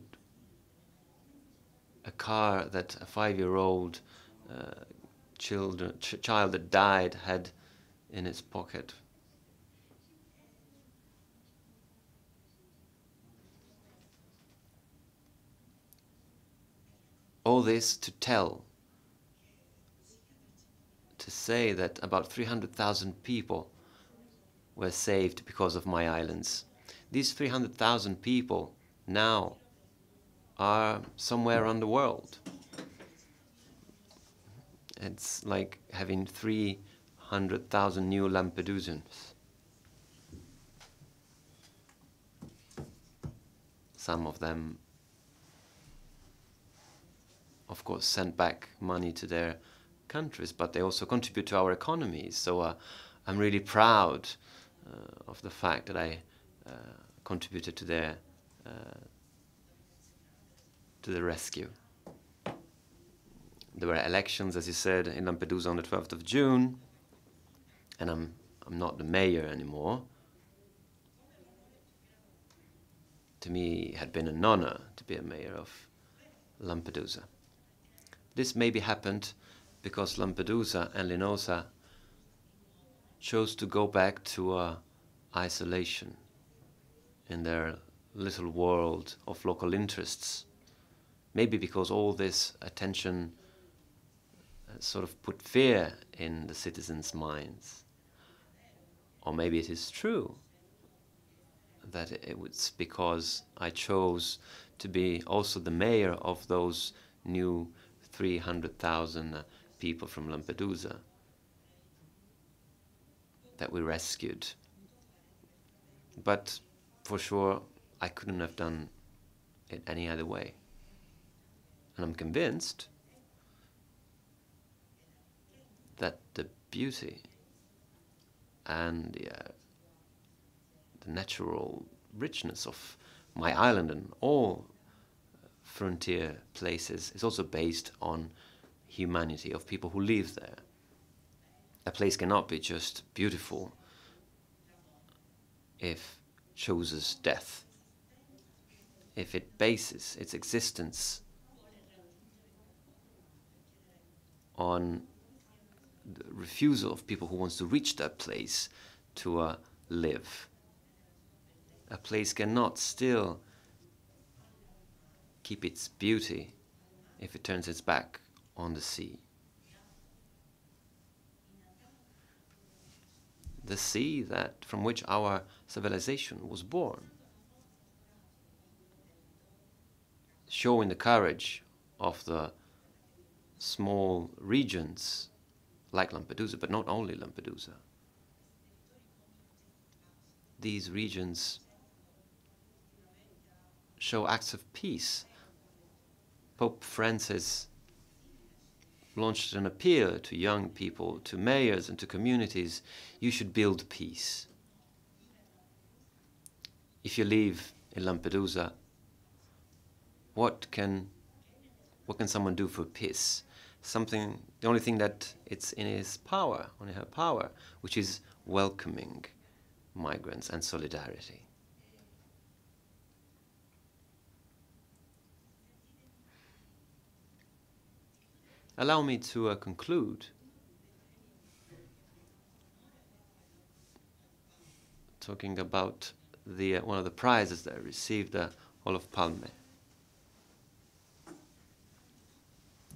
a car that a five year old uh, ch child that died had in its pocket. All this to tell, to say that about 300,000 people were saved because of my islands. These 300,000 people now are somewhere around the world. It's like having 300,000 new Lampedusans. Some of them, of course, sent back money to their countries, but they also contribute to our economies. So uh, I'm really proud uh, of the fact that I uh, contributed to their uh, to the rescue. There were elections, as you said, in Lampedusa on the 12th of June, and I'm, I'm not the mayor anymore. To me, it had been an honor to be a mayor of Lampedusa. This maybe happened because Lampedusa and Linosa chose to go back to uh, isolation in their little world of local interests. Maybe because all this attention sort of put fear in the citizens' minds. Or maybe it is true that it was because I chose to be also the mayor of those new 300,000 people from Lampedusa that we rescued. But for sure, I couldn't have done it any other way. And I'm convinced that the beauty and the, uh, the natural richness of my island and all frontier places is also based on humanity of people who live there. A place cannot be just beautiful if chooses death, if it bases its existence on the refusal of people who wants to reach that place to uh, live. A place cannot still keep its beauty if it turns its back on the sea. The sea that from which our civilization was born. Showing the courage of the small regions like Lampedusa, but not only Lampedusa. These regions show acts of peace. Pope Francis launched an appeal to young people, to mayors, and to communities you should build peace. If you live in Lampedusa, what can, what can someone do for peace? Something, the only thing that it's in his power, on her power, which is welcoming migrants and solidarity. Allow me to uh, conclude. Talking about the uh, one of the prizes that I received, the Olof Palme.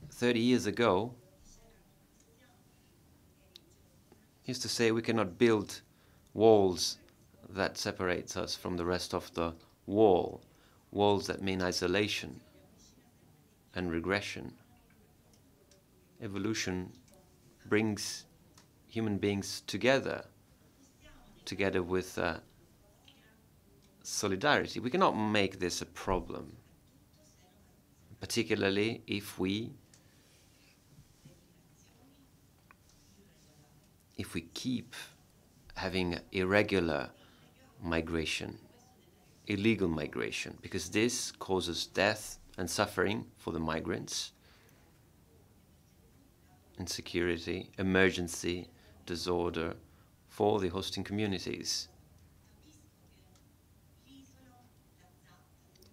Thirty years ago, he used to say we cannot build walls that separates us from the rest of the wall, walls that mean isolation and regression evolution brings human beings together, together with uh, solidarity. We cannot make this a problem, particularly if we if we keep having irregular migration, illegal migration, because this causes death and suffering for the migrants insecurity, emergency, disorder for the hosting communities.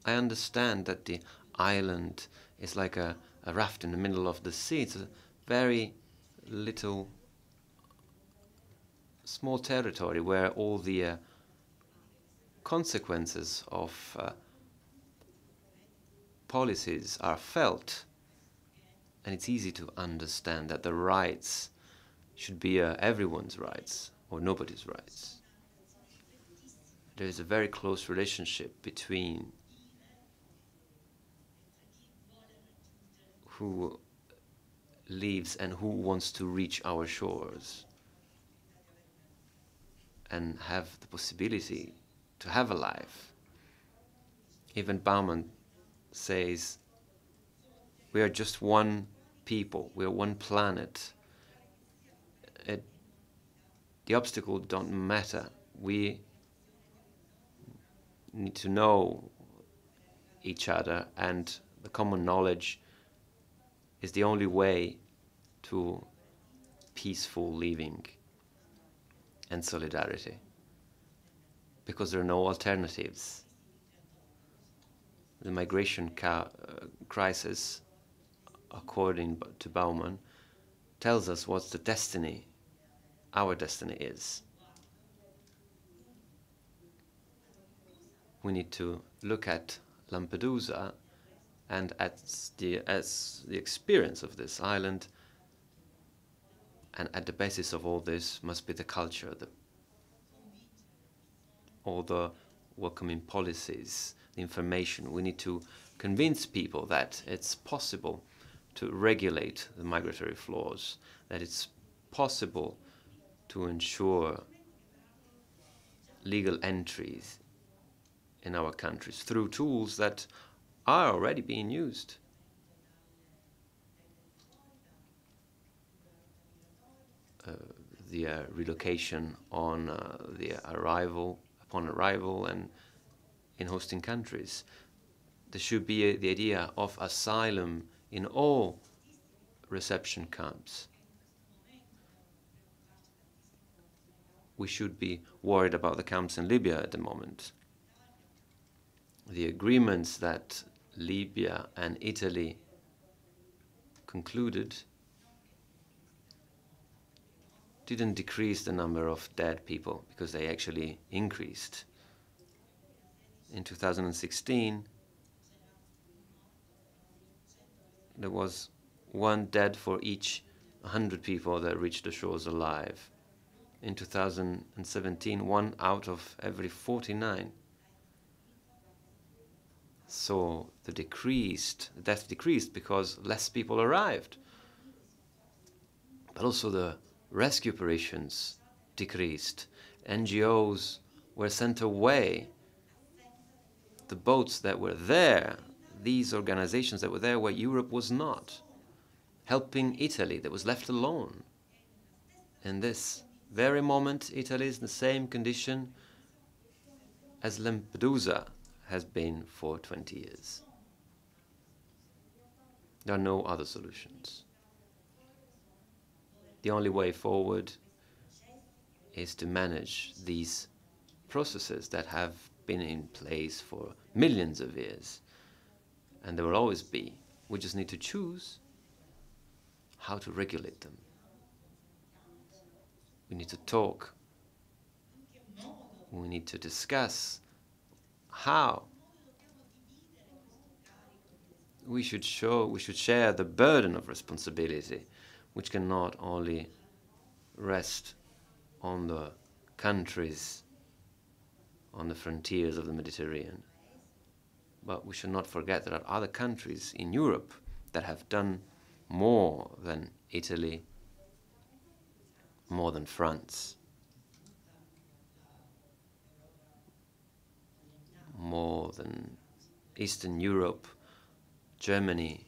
I understand that the island is like a, a raft in the middle of the sea. It's a very little small territory where all the uh, consequences of uh, policies are felt and it's easy to understand that the rights should be uh, everyone's rights or nobody's rights. There is a very close relationship between who leaves and who wants to reach our shores and have the possibility to have a life. Even Bauman says we are just one people. We are one planet. It, the obstacles don't matter. We need to know each other, and the common knowledge is the only way to peaceful living and solidarity because there are no alternatives. The migration uh, crisis according to Bauman, tells us what the destiny, our destiny is. We need to look at Lampedusa and at the, as the experience of this island and at the basis of all this must be the culture, the, all the welcoming policies, the information. We need to convince people that it's possible to regulate the migratory flows, that it's possible to ensure legal entries in our countries through tools that are already being used. Uh, the uh, relocation on uh, the arrival, upon arrival, and in hosting countries. there should be a, the idea of asylum in all reception camps. We should be worried about the camps in Libya at the moment. The agreements that Libya and Italy concluded didn't decrease the number of dead people because they actually increased. In 2016, there was one dead for each 100 people that reached the shores alive. In 2017, one out of every 49. So the decreased, death decreased because less people arrived. But also the rescue operations decreased. NGOs were sent away. The boats that were there, these organizations that were there where Europe was not, helping Italy that was left alone. In this very moment, Italy is in the same condition as Lampedusa has been for 20 years. There are no other solutions. The only way forward is to manage these processes that have been in place for millions of years, and there will always be. We just need to choose how to regulate them. We need to talk. We need to discuss how we should show we should share the burden of responsibility which cannot only rest on the countries on the frontiers of the Mediterranean but we should not forget there are other countries in Europe that have done more than Italy more than France more than Eastern Europe, Germany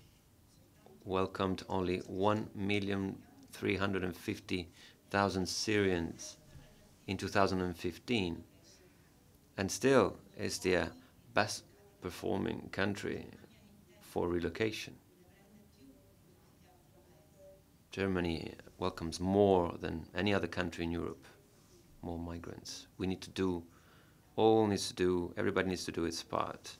welcomed only 1,350,000 Syrians in 2015 and still is the best performing country for relocation. Germany welcomes more than any other country in Europe, more migrants. We need to do all needs to do, everybody needs to do its part.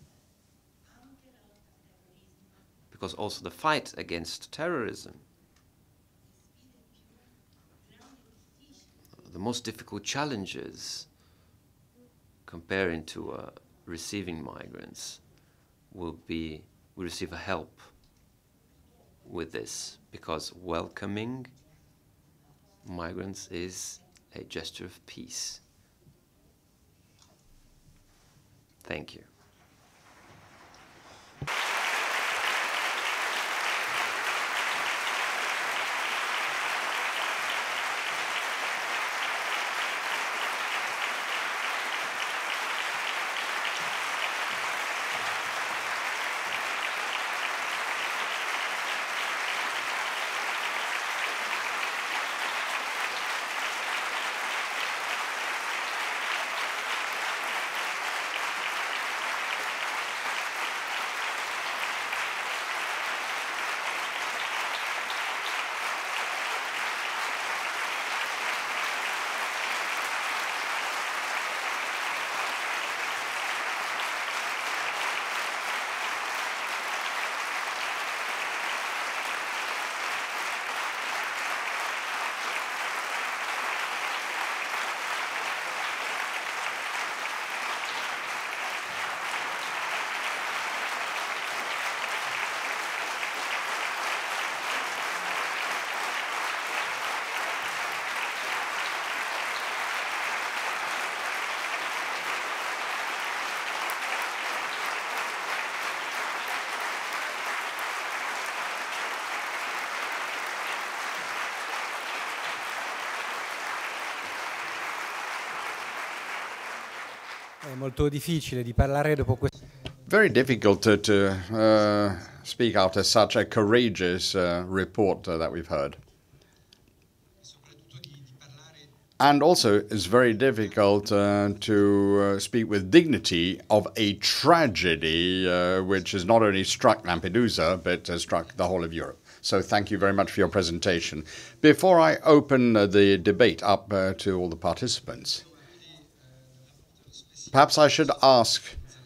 Because also the fight against terrorism, the most difficult challenges comparing to receiving migrants will be we receive a help with this because welcoming migrants is a gesture of peace. Thank you. Very difficult to, to uh, speak after such a courageous uh, report uh, that we've heard. And also, it's very difficult uh, to uh, speak with dignity of a tragedy uh, which has not only struck Lampedusa, but has struck the whole of Europe. So, thank you very much for your presentation. Before I open the debate up to all the participants, perhaps I should ask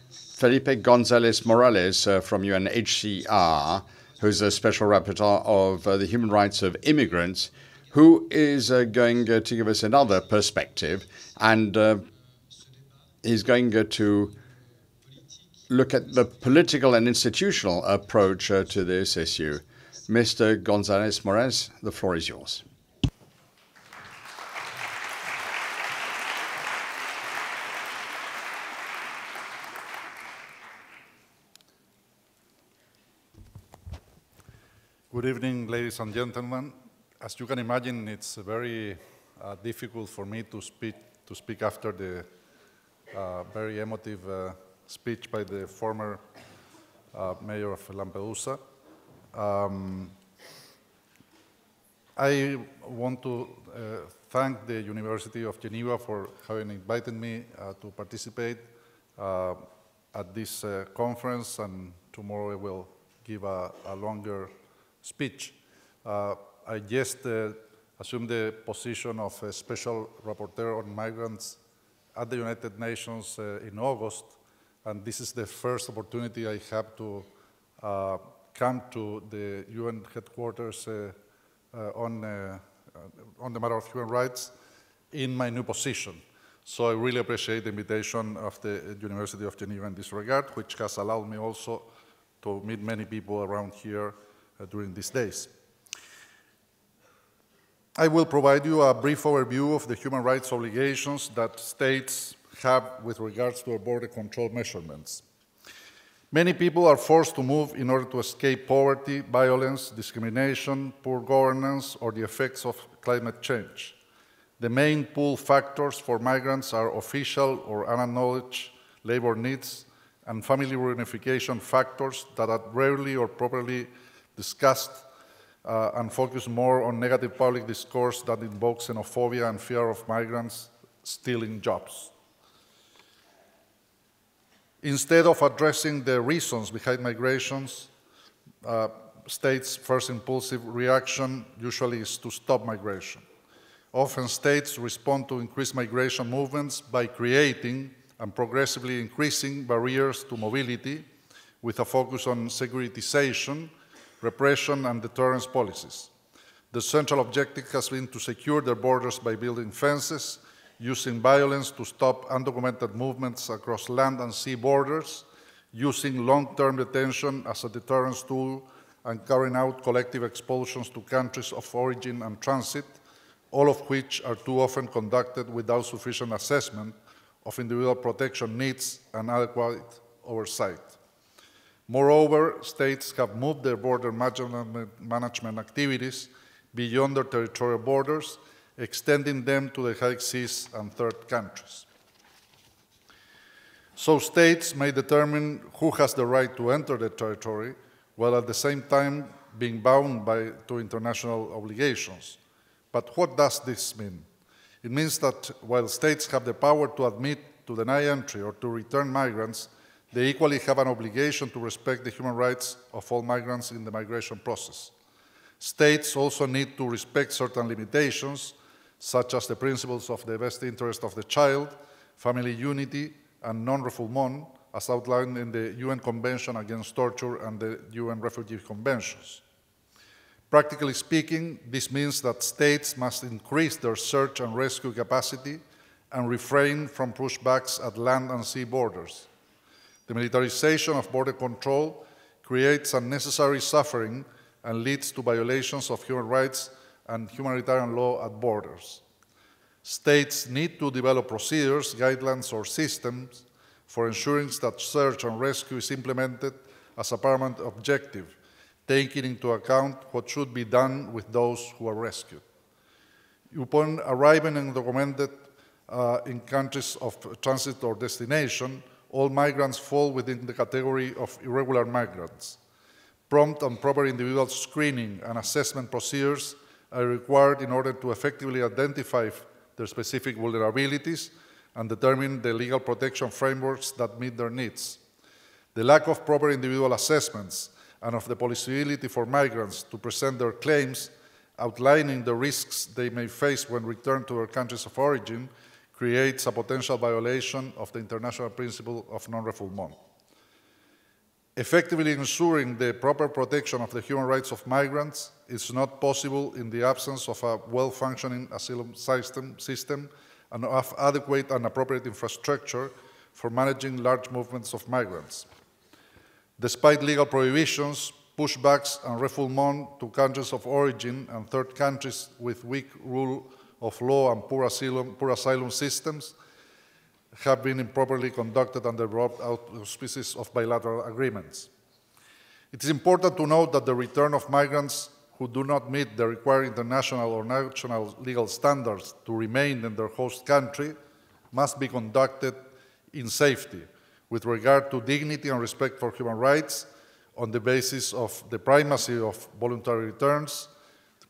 Felipe Gonzalez Morales uh, from UNHCR, who's a special rapporteur of the human rights of immigrants who is uh, going uh, to give us another perspective, and uh, he's going uh, to look at the political and institutional approach uh, to this issue. Mr. Gonzalez Morales, the floor is yours. Good evening, ladies and gentlemen as you can imagine, it's very uh, difficult for me to speak, to speak after the uh, very emotive uh, speech by the former uh, mayor of Lampedusa. Um, I want to uh, thank the University of Geneva for having invited me uh, to participate at this conference, and tomorrow I will give a, a longer speech. I just uh, assumed the position of a special rapporteur on migrants at the United Nations uh, in August, and this is the first opportunity I have to uh, come to the UN headquarters uh, uh, on, uh, on the matter of human rights in my new position. So I really appreciate the invitation of the University of Geneva in this regard, which has allowed me also to meet many people around here Uh, during these days. I will provide you a brief overview of the human rights obligations that states have with regards to border control measurements. Many people are forced to move in order to escape poverty, violence, discrimination, poor governance, or the effects of climate change. The main pull factors for migrants are official or unacknowledged labor needs and family reunification factors that are rarely or properly discussed uh, and focus more on negative public discourse that invokes xenophobia and fear of migrants stealing jobs. Instead of addressing the reasons behind migrations, uh, states' first impulsive reaction usually is to stop migration. Often states respond to increased migration movements by creating and progressively increasing barriers to mobility with a focus on securitization repression and deterrence policies. The central objective has been to secure their borders by building fences, using violence to stop undocumented movements across land and sea borders, using long-term detention as a deterrence tool, and carrying out collective expulsions to countries of origin and transit, all of which are too often conducted without sufficient assessment of individual protection needs and adequate oversight. Moreover, states have moved their border management activities beyond their territorial borders, extending them to the high seas and third countries. So states may determine who has the right to enter the territory, while at the same time being bound by, to international obligations. But what does this mean? It means that while states have the power to admit, to deny entry, or to return migrants, they equally have an obligation to respect the human rights of all migrants in the migration process. States also need to respect certain limitations, such as the principles of the best interest of the child, family unity, and non-refoulement, as outlined in the UN Convention Against Torture and the UN Refugee Conventions. Practically speaking, this means that states must increase their search and rescue capacity and refrain from pushbacks at land and sea borders. The militarization of border control creates unnecessary suffering and leads to violations of human rights and humanitarian law at borders. States need to develop procedures, guidelines, or systems for ensuring that search and rescue is implemented as a paramount objective, taking into account what should be done with those who are rescued. Upon arriving undocumented uh, in countries of transit or destination, all migrants fall within the category of irregular migrants. Prompt and proper individual screening and assessment procedures are required in order to effectively identify their specific vulnerabilities and determine the legal protection frameworks that meet their needs. The lack of proper individual assessments and of the possibility for migrants to present their claims outlining the risks they may face when returned to their countries of origin creates a potential violation of the international principle of non-refoulement. Effectively ensuring the proper protection of the human rights of migrants is not possible in the absence of a well-functioning asylum system, system and of adequate and appropriate infrastructure for managing large movements of migrants. Despite legal prohibitions, pushbacks and refoulement to countries of origin and third countries with weak rule of law and poor asylum, poor asylum systems have been improperly conducted under broad auspices of bilateral agreements. It is important to note that the return of migrants who do not meet the required international or national legal standards to remain in their host country must be conducted in safety with regard to dignity and respect for human rights on the basis of the primacy of voluntary returns,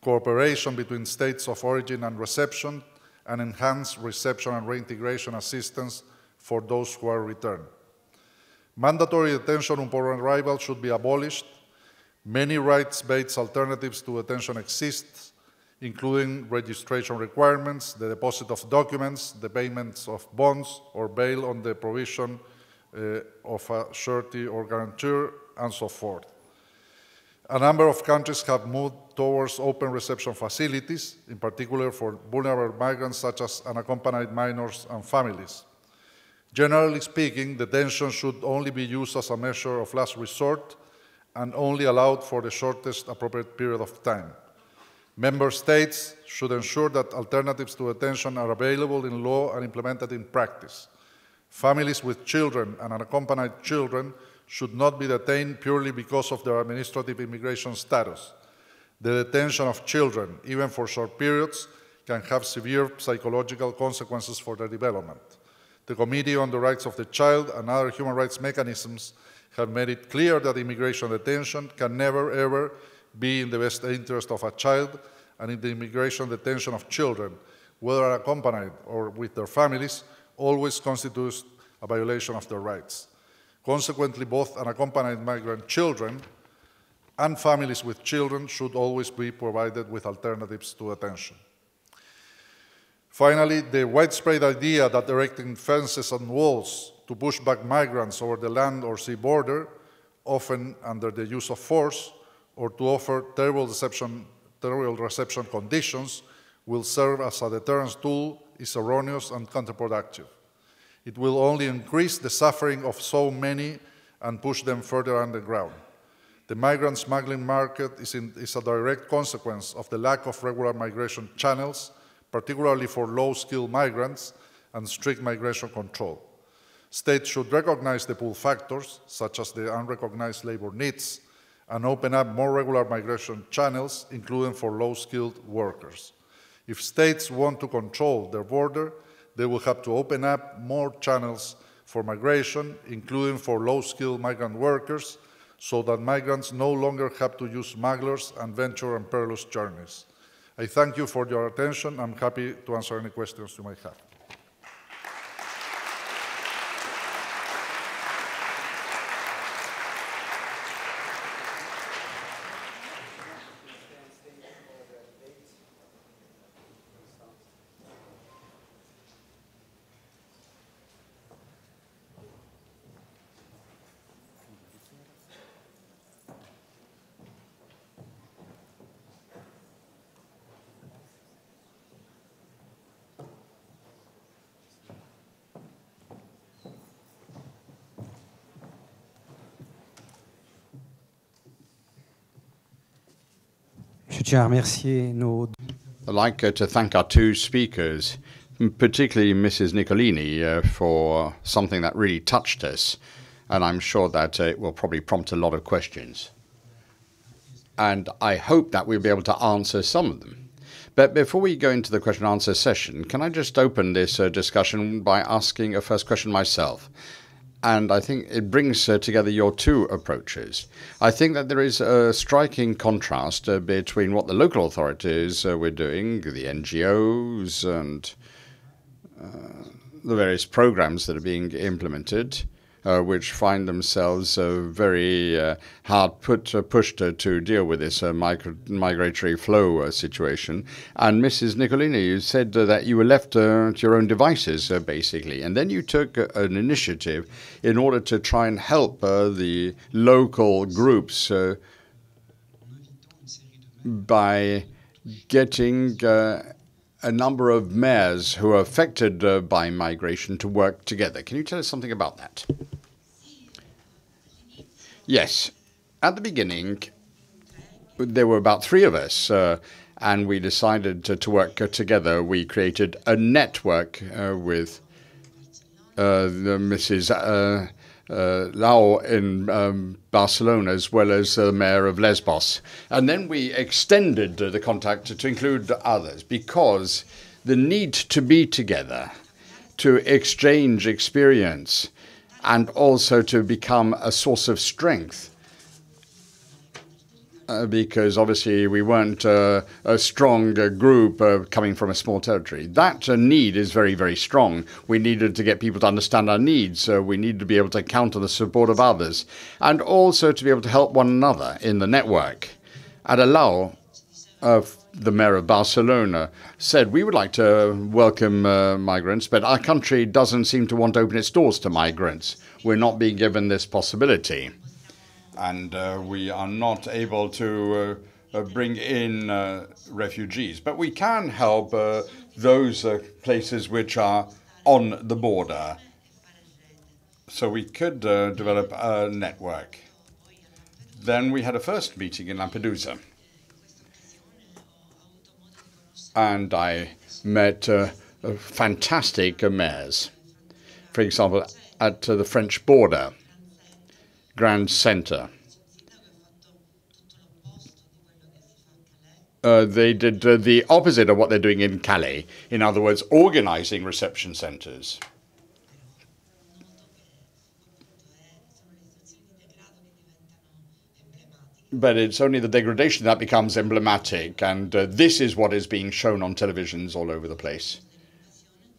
cooperation between states of origin and reception, and enhanced reception and reintegration assistance for those who are returned. Mandatory detention upon arrival should be abolished. Many rights-based alternatives to detention exist, including registration requirements, the deposit of documents, the payments of bonds, or bail on the provision uh, of a surety or guarantor, and so forth. A number of countries have moved towards open reception facilities, in particular for vulnerable migrants such as unaccompanied minors and families. Generally speaking, detention should only be used as a measure of last resort and only allowed for the shortest appropriate period of time. Member states should ensure that alternatives to detention are available in law and implemented in practice. Families with children and unaccompanied children should not be detained purely because of their administrative immigration status. The detention of children, even for short periods, can have severe psychological consequences for their development. The Committee on the Rights of the Child and other human rights mechanisms have made it clear that immigration detention can never ever be in the best interest of a child and in the immigration detention of children, whether accompanied or with their families, always constitutes a violation of their rights. Consequently, both unaccompanied migrant children and families with children should always be provided with alternatives to detention. Finally, the widespread idea that erecting fences and walls to push back migrants over the land or sea border, often under the use of force, or to offer terrible reception, terrible reception conditions, will serve as a deterrence tool is erroneous and counterproductive. It will only increase the suffering of so many and push them further underground. The migrant smuggling market is, in, is, a direct consequence of the lack of regular migration channels, particularly for low-skilled migrants, and strict migration control. States should recognize the pull factors, such as the unrecognized labor needs, and open up more regular migration channels, including for low-skilled workers. If states want to control their border, they will have to open up more channels for migration, including for low-skilled migrant workers, so that migrants no longer have to use smugglers and venture on perilous journeys. I thank you for your attention. I'm happy to answer any questions you might have. À remercier nos I'd like uh, to thank our two speakers, particularly Mrs. Nicolini, uh, for something that really touched us, and I'm sure that uh, it will probably prompt a lot of questions. And I hope that we'll be able to answer some of them. But before we go into the question and answer session, can I just open this uh, discussion by asking a first question myself? And I think it brings uh, together your two approaches. I think that there is a striking contrast uh, between what the local authorities uh, were doing, the NGOs, and the various programs that are being implemented, uh, which find themselves uh, very uh, hard put, uh, pushed uh, to deal with this uh, migratory flow situation. And Mrs. Nicolini, you said that you were left to your own devices, basically, and then you took an initiative in order to try and help the local groups by getting a number of mayors who are affected uh, by migration to work together. Can you tell us something about that? Yes. At the beginning, there were about three of us, uh, and we decided to, to work together. We created a network uh, with uh, the Mrs. Uh, uh, Lau in um, Barcelona, as well as the mayor of Lesbos. And then we extended uh, the contact to include others because the need to be together, to exchange experience, and also to become a source of strength. Uh, because obviously we weren't uh, a strong uh, group uh, coming from a small territory. That uh, need is very, very strong. We needed to get people to understand our needs. We needed to be able to count on the support of others and also to be able to help one another in the network. At uh, the mayor of Barcelona said, We would like to welcome uh, migrants, but our country doesn't seem to want to open its doors to migrants. We're not being given this possibility and uh, we are not able to uh, uh, bring in uh, refugees. But we can help uh, those places which are on the border. So we could develop a network. Then we had a first meeting in Lampedusa. And I met fantastic mayors. For example, at the French border, Grande-Synthe. Uh, they did uh, the opposite of what they're doing in Calais. In other words, organizing reception centres. But it's only the degradation that becomes emblematic, and uh, this is what is being shown on televisions all over the place.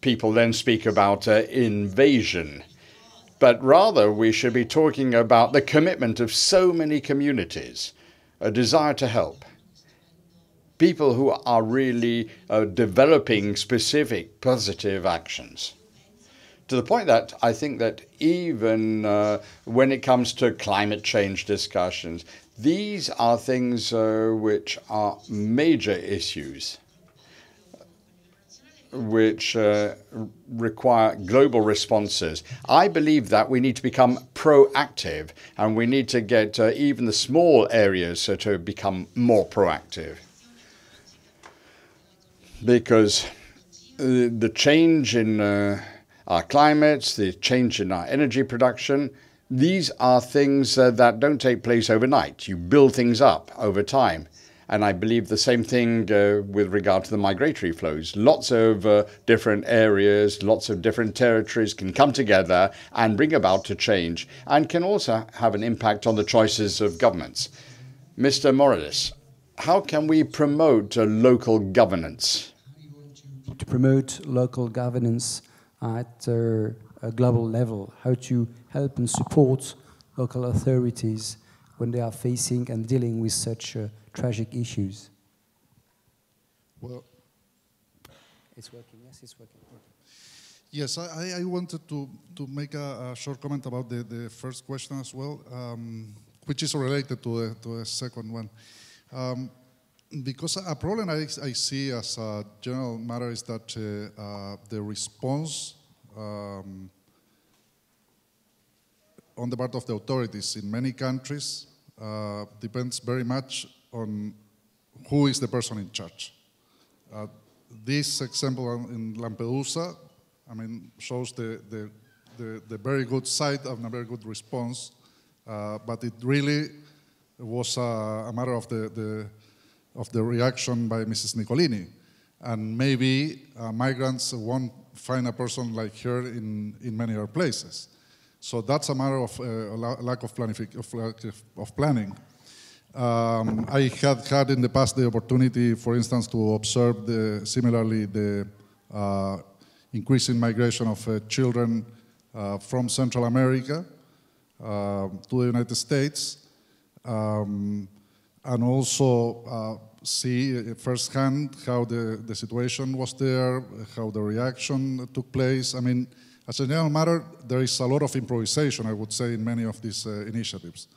People then speak about uh, invasion, but rather we should be talking about the commitment of so many communities, a desire to help people who are really uh, developing specific positive actions. To the point that I think that even uh, when it comes to climate change discussions, these are things uh, which are major issues which uh, require global responses. I believe that we need to become proactive and we need to get uh, even the small areas uh, to become more proactive. Because the change in uh, our climates, the change in our energy production, these are things uh, that don't take place overnight. You build things up over time. And I believe the same thing uh, with regard to the migratory flows. Lots of uh, different areas, lots of different territories can come together and bring about a change and can also have an impact on the choices of governments. Mr. Morales, how can we promote uh, local governance? to promote local governance at uh, a global level, how to help and support local authorities when they are facing and dealing with such uh, tragic issues. Well, It's working, yes, it's working. Yes, I, I- I wanted to, to make a, a short comment about the, the first question as well, um, which is related to the, to the second one. Um, because a problem I, I see as a general matter is that uh, uh, the response um, on the part of the authorities in many countries uh, depends very much on who is the person in charge. Uh, this example in Lampedusa, I mean, shows the, the, the, the very good side and a very good response, uh, but it really was a, a matter of the, the, of the reaction by Mrs. Nicolini. And maybe uh, migrants won't find a person like her in, in many other places. So that's a matter of uh, lack of, planific- of- of planning. Um, I had had in the past the opportunity, for instance, to observe the, similarly the uh, increasing migration of uh, children uh, from Central America uh, to the United States, um, and also uh, see firsthand how the, the situation was there, how the reaction took place. I mean, as a general matter, there is a lot of improvisation, I would say, in many of these uh, initiatives.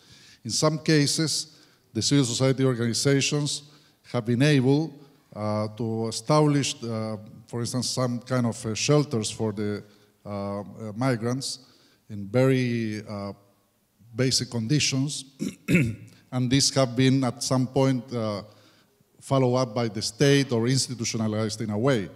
In some cases, the civil society organizations have been able uh, to establish, uh, for instance, some kind of uh, shelters for the uh, uh, migrants in very uh, basic conditions, and these have been at some point followed up by the state or institutionalized in a way.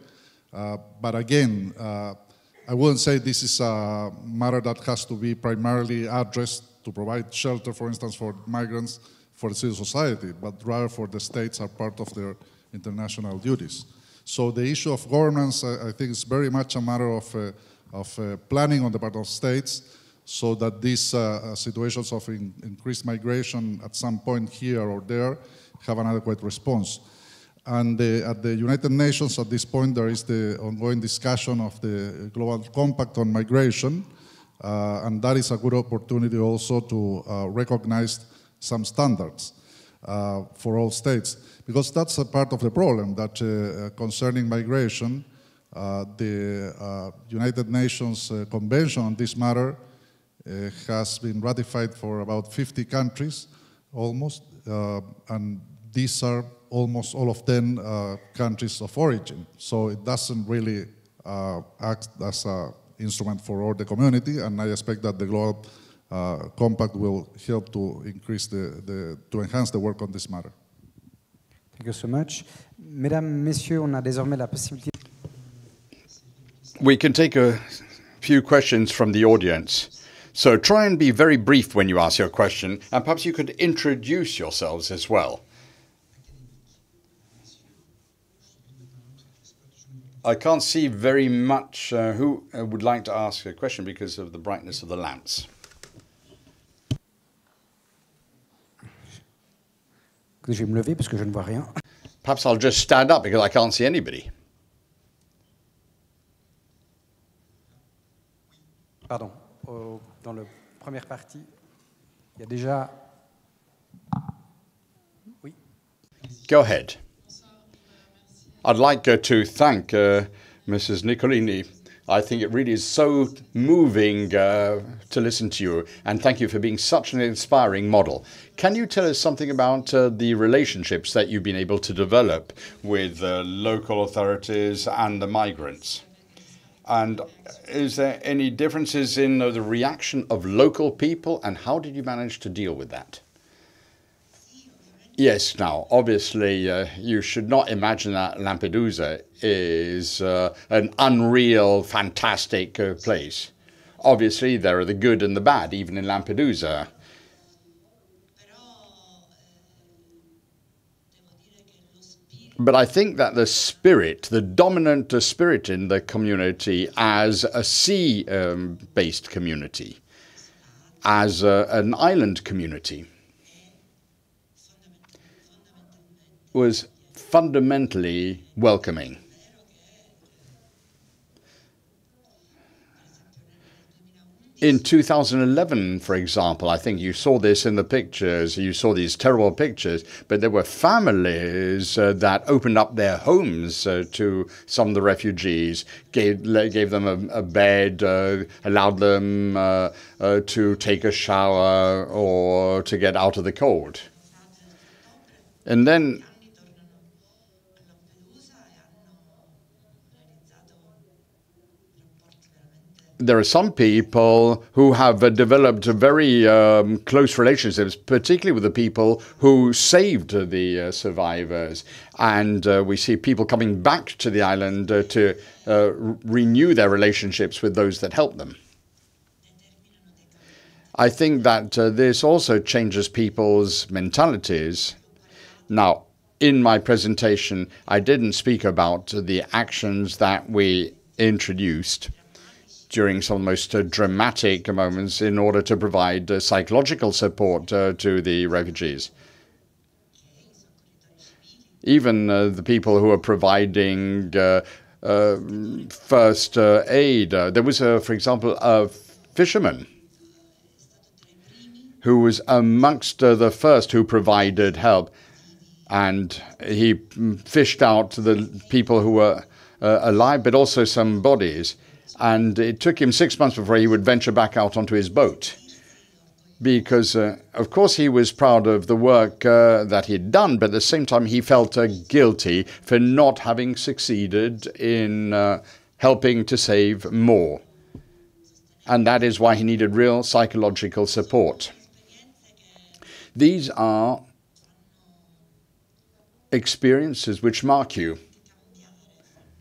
but again, I wouldn't say this is a matter that has to be primarily addressed to provide shelter, for instance, for migrants for the civil society, but rather for the states are part of their international duties. So the issue of governance, I, I think, is very much a matter of, uh, of uh, planning on the part of states so that these uh, uh situations of in, increased migration at some point here or there have an adequate response. And at the United Nations, at this point, there is the ongoing discussion of the Global Compact on Migration, uh, and that is a good opportunity also to uh, recognize some standards uh, for all states, because that's a part of the problem that uh, concerning migration, uh, the United Nations Convention on this matter has been ratified for about 50 countries, almost, and these are almost all of them uh, countries of origin. So it doesn't really uh, act as an instrument for all the community, and I expect that the Global uh, Compact will help to increase the, the, to enhance the work on this matter. Thank you so much. Mesdames, Messieurs, on a désormais la possibilité. We can take a few questions from the audience. So try and be very brief when you ask your question, and perhaps you could introduce yourselves as well. I can't see very much uh, who uh, would like to ask a question because of the brightness of the lamps. Je vais me lever parce que je ne vois rien. Perhaps I'll just stand up because I can't see anybody. Pardon. Dans la première partie, il y a déjà. Oui. Go ahead. I'd like uh, to thank uh, Mrs. Nicolini. I think it really is so moving uh, to listen to you, and thank you for being such an inspiring model. Can you tell us something about uh, the relationships that you've been able to develop with uh, local authorities and the migrants? And is there any differences in uh, the reaction of local people, and how did you manage to deal with that? Yes, now, obviously, uh, you should not imagine that Lampedusa is uh, an unreal, fantastic uh, place. Obviously, there are the good and the bad, even in Lampedusa. But I think that the spirit, the dominant spirit in the community as a sea um, based community, as a, an island community, was fundamentally welcoming. In 2011, for example, I think you saw this in the pictures, you saw these terrible pictures, but there were families uh, that opened up their homes uh, to some of the refugees, gave, gave them a, a bed, uh, allowed them uh, uh, to take a shower or to get out of the cold. And then there are some people who have uh, developed very um, close relationships, particularly with the people who saved the uh, survivors. And uh, we see people coming back to the island uh, to uh, renew their relationships with those that helped them. I think that uh, this also changes people's mentalities. Now, in my presentation, I didn't speak about the actions that we introduced during some of the most uh, dramatic moments in order to provide uh, psychological support uh, to the refugees. Even uh, the people who are providing uh, first aid. There was, for example, a fisherman who was amongst the first who provided help, and he mm, fished out the people who were uh, alive, but also some bodies. And it took him six months before he would venture back out onto his boat because, uh, of course, he was proud of the work uh, that he'd done, but at the same time, he felt uh, guilty for not having succeeded in uh, helping to save more. And that is why he needed real psychological support. These are experiences which mark you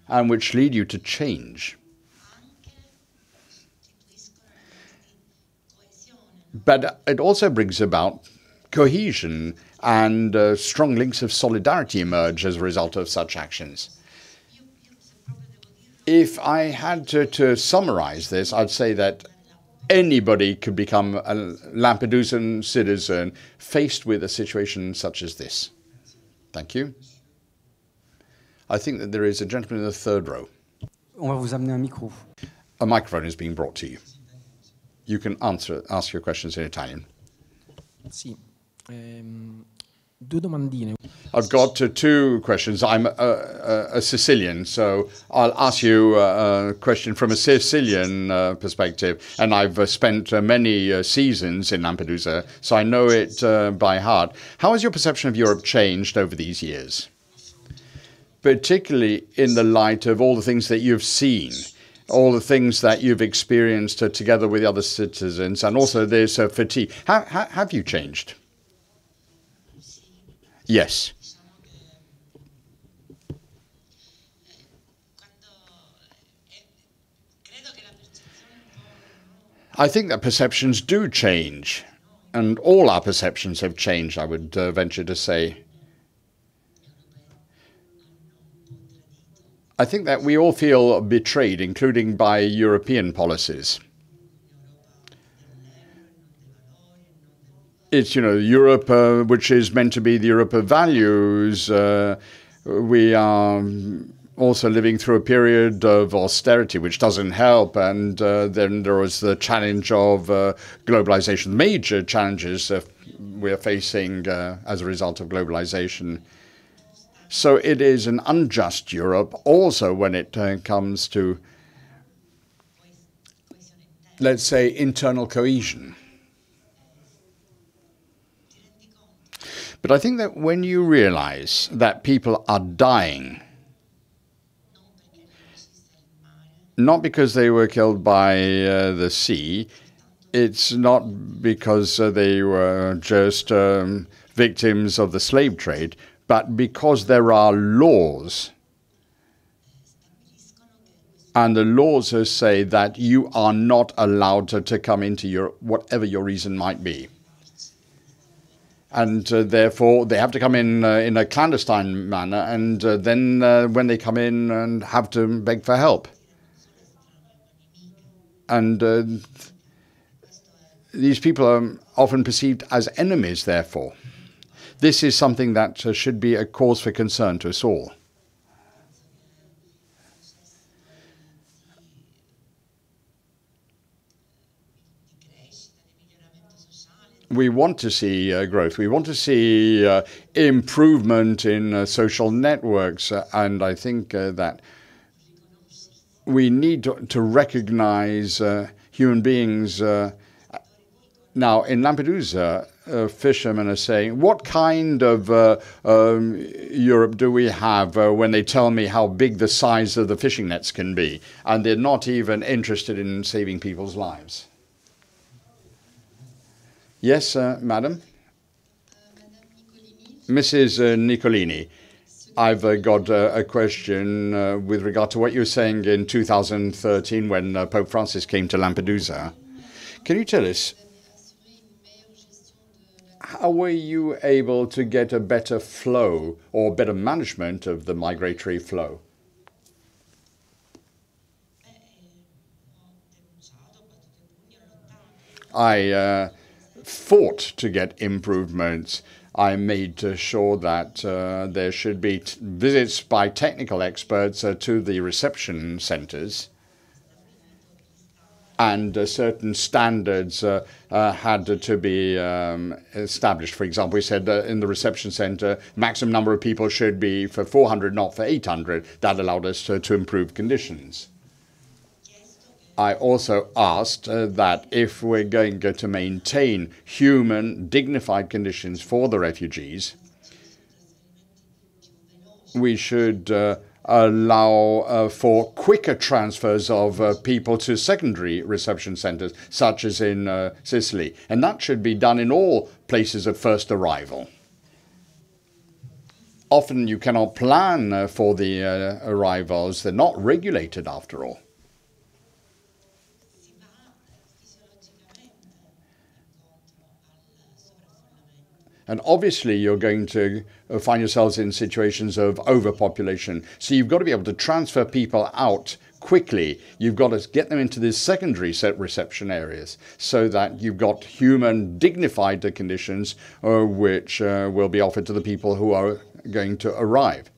and which lead you to change. But it also brings about cohesion and uh, strong links of solidarity emerge as a result of such actions. If I had to, to summarize this, I'd say that anybody could become a Lampedusan citizen faced with a situation such as this. Thank you. I think that there is a gentleman in the third row. On va vous amener un micro. A microphone is being brought to you. You can answer, ask your questions in Italian. Sì, ehm, due domandine. I've got uh, two questions. I'm a, a, a Sicilian, so I'll ask you uh, a question from a Sicilian uh, perspective. And I've uh, spent uh, many uh, seasons in Lampedusa, so I know it uh, by heart. How has your perception of Europe changed over these years? Particularly in the light of all the things that you've seen, all the things that you've experienced uh, together with other citizens, and also there's uh, fatigue. How, how, have you changed? Yes. I think that perceptions do change, and all our perceptions have changed, I would uh, venture to say. I think that we all feel betrayed, including by European policies. It's, you know, Europe, uh, which is meant to be the Europe of values. Uh, we are also living through a period of austerity, which doesn't help. And uh, then there was the challenge of uh, globalization, major challenges uh, we're facing as a result of globalization. So it is an unjust Europe also when it uh, comes to, let's say, internal cohesion. But I think that when you realize that people are dying, not because they were killed by uh, the sea, it's not because uh, they were just um, victims of the slave trade, but because there are laws. And the laws say that you are not allowed to, to come into Europe, whatever your reason might be. And uh, therefore, they have to come in uh, in a clandestine manner, and uh, then uh, when they come in and have to beg for help. And uh, these people are often perceived as enemies, therefore. This is something that uh, should be a cause for concern to us all. We want to see uh, growth. We want to see uh, improvement in uh, social networks. uh, and I think uh, that we need to, to recognize human beings. Now, in Lampedusa, uh, fishermen are saying, What kind of uh, um, Europe do we have uh, when they tell me how big the size of the fishing nets can be? And they're not even interested in saving people's lives. Yes, uh, madam? Mrs. Uh, Nicolini, I've uh, got uh, a question uh, with regard to what you were saying in 2013 when uh, Pope Francis came to Lampedusa. Can you tell us how were you able to get a better flow or better management of the migratory flow? I uh, fought to get improvements. I made sure that uh, there should be visits by technical experts uh, to the reception centres and uh, certain standards uh, uh, had to be um, established. For example, we said uh, in the reception center, maximum number of people should be for 400, not for 800. That allowed us to, to improve conditions. I also asked uh, that if we're going to maintain human, dignified conditions for the refugees, we should uh, allow uh, for quicker transfers of uh, people to secondary reception centers, such as in uh, Sicily. And that should be done in all places of first arrival. Often you cannot plan uh, for the uh, arrivals, they're not regulated after all. And obviously, you're going to uh, find yourselves in situations of overpopulation. So you've got to be able to transfer people out quickly. You've got to get them into these secondary set reception areas so that you've got human, dignified conditions uh, which uh, will be offered to the people who are going to arrive.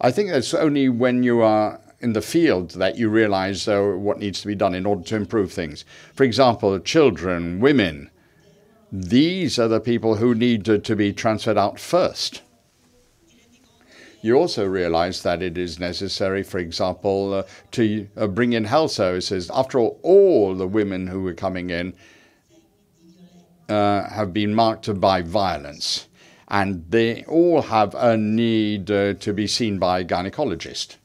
I think it's only when you are in the field that you realize uh, what needs to be done in order to improve things. For example, children, women, these are the people who need to, to be transferred out first. You also realize that it is necessary, for example, uh, to uh, bring in health services. After all, all the women who are coming in uh, have been marked by violence, and they all have a need uh, to be seen by a gynecologist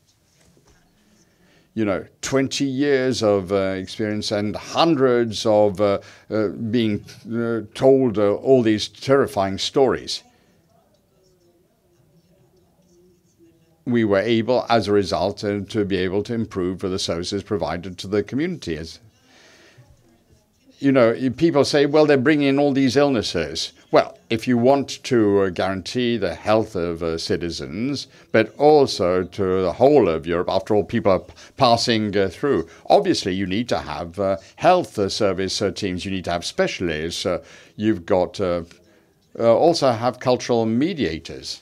you know, 20 years of uh, experience and hundreds of uh, uh, being uh, told uh, all these terrifying stories. We were able, as a result, uh, to be able to improve for the services provided to the community. As you know, people say, well, they're bringing in all these illnesses. Well, if you want to uh, guarantee the health of uh, citizens, but also to the whole of Europe, after all, people are p- passing uh, through, obviously you need to have uh, health uh, service uh, teams, you need to have specialists, you've got also have cultural mediators.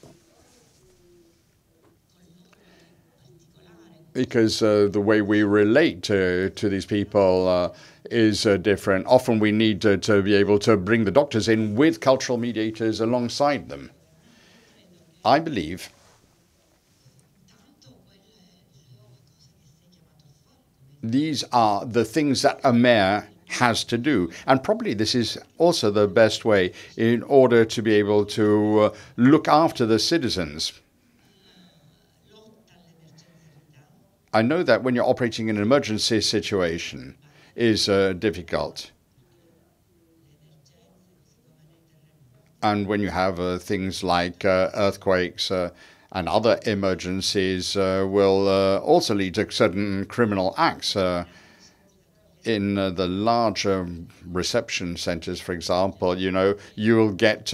Because the way we relate to, to these people is uh, different. Often we need to, to be able to bring the doctors in with cultural mediators alongside them. I believe these are the things that a mayor has to do. And probably this is also the best way in order to be able to uh, look after the citizens. I know that when you're operating in an emergency situation is uh, difficult. And when you have uh, things like uh, earthquakes uh, and other emergencies uh, will also lead to certain criminal acts. In the larger reception centers, for example, you know, you will get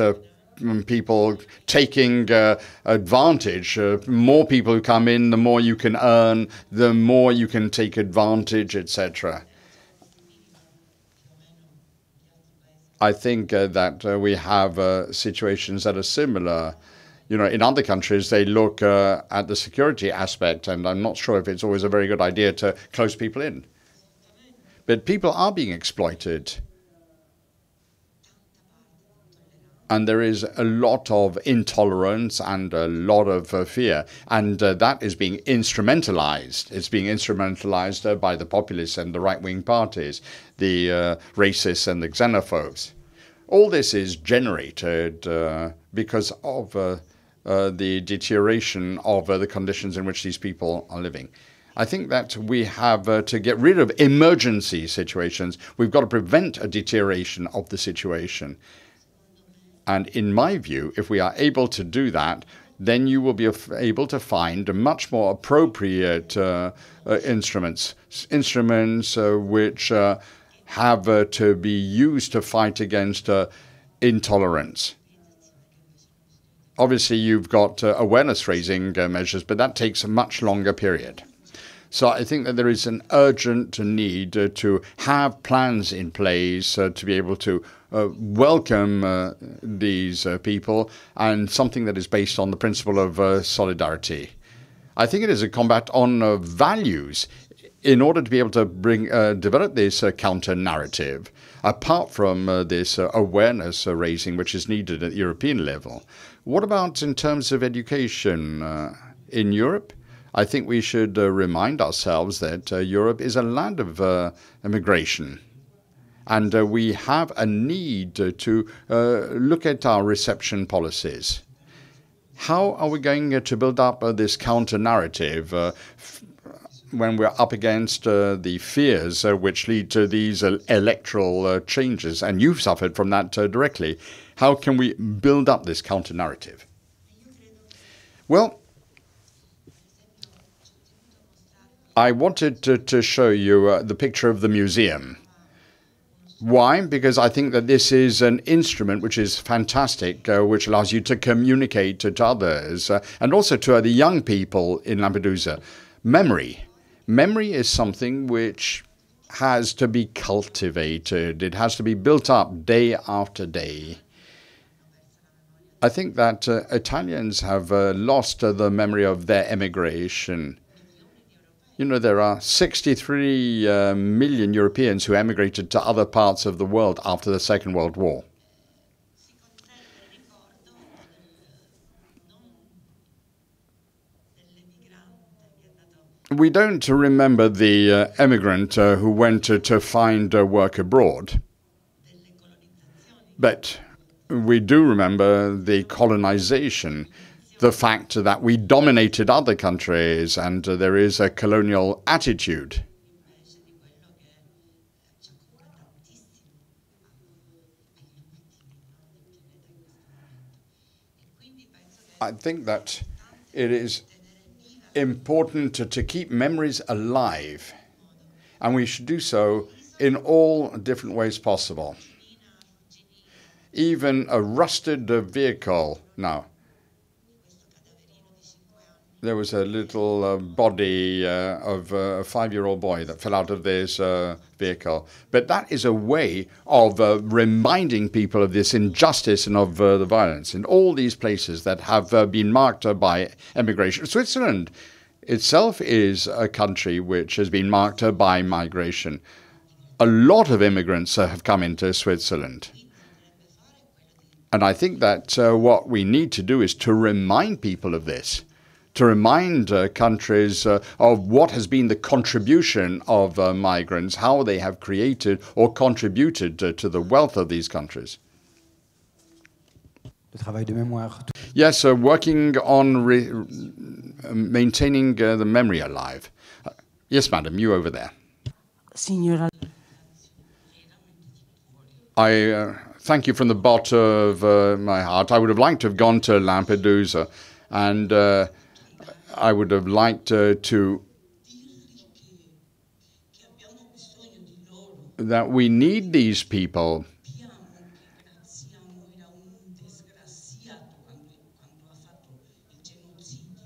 people taking uh, advantage. Uh, more people who come in, the more you can earn, the more you can take advantage, etc. I think uh, that uh, we have uh, situations that are similar. You know, in other countries, they look uh, at the security aspect, and I'm not sure if it's always a very good idea to close people in. But people are being exploited. And there is a lot of intolerance and a lot of uh, fear. And uh, that is being instrumentalized. It's being instrumentalized uh, by the populists and the right wing parties, the uh, racists and the xenophobes. All this is generated uh, because of uh, the deterioration of the conditions in which these people are living. I think that we have uh, to get rid of emergency situations. We've got to prevent a deterioration of the situation. And in my view, if we are able to do that, then you will be able to find much more appropriate uh, uh, instruments, instruments uh, which uh, have uh, to be used to fight against uh, intolerance. Obviously, you've got awareness raising measures, but that takes a much longer period. So I think that there is an urgent need uh, to have plans in place uh, to be able to uh, welcome uh, these uh, people and something that is based on the principle of uh, solidarity. I think it is a combat on values in order to be able to bring develop this counter narrative. Apart from this awareness raising, which is needed at European level, what about in terms of education in Europe? I think we should uh, remind ourselves that uh, Europe is a land of uh, immigration. And uh, we have a need to uh, look at our reception policies. How are we going to build up uh, this counter narrative when we're up against the fears which lead to these electoral changes? And you've suffered from that directly. How can we build up this counter narrative? Well, I wanted to, to show you uh, the picture of the museum. Why? Because I think that this is an instrument which is fantastic, uh, which allows you to communicate to, to others uh, and also to other young people in Lampedusa. Memory. Memory is something which has to be cultivated, it has to be built up day after day. I think that uh, Italians have uh, lost uh, the memory of their emigration. You know, there are 63 uh, million Europeans who emigrated to other parts of the world after the Second World War. We don't remember the uh, emigrant uh, who went to, to find uh, work abroad, but we do remember the colonization, the fact that we dominated other countries and uh, there is a colonial attitude. I think that it is important to, to keep memories alive, and we should do so in all different ways possible. Even a rusted vehicle. Now, there was a little uh, body uh, of a five year old boy that fell out of this uh, vehicle. But that is a way of uh, reminding people of this injustice and of uh, the violence in all these places that have uh, been marked uh, by emigration. Switzerland itself is a country which has been marked uh, by migration. A lot of immigrants uh, have come into Switzerland. And I think that uh, what we need to do is to remind people of this, to remind uh, countries uh, of what has been the contribution of uh, migrants, how they have created or contributed uh, to the wealth of these countries. Le travail de mémoire. Yes, uh, working on re- uh, maintaining uh, the memory alive. Uh, yes, madam, you over there. Signora, I uh, thank you from the bottom of uh, my heart. I would have liked to have gone to Lampedusa, and uh, I would have liked uh, to. That we need these people,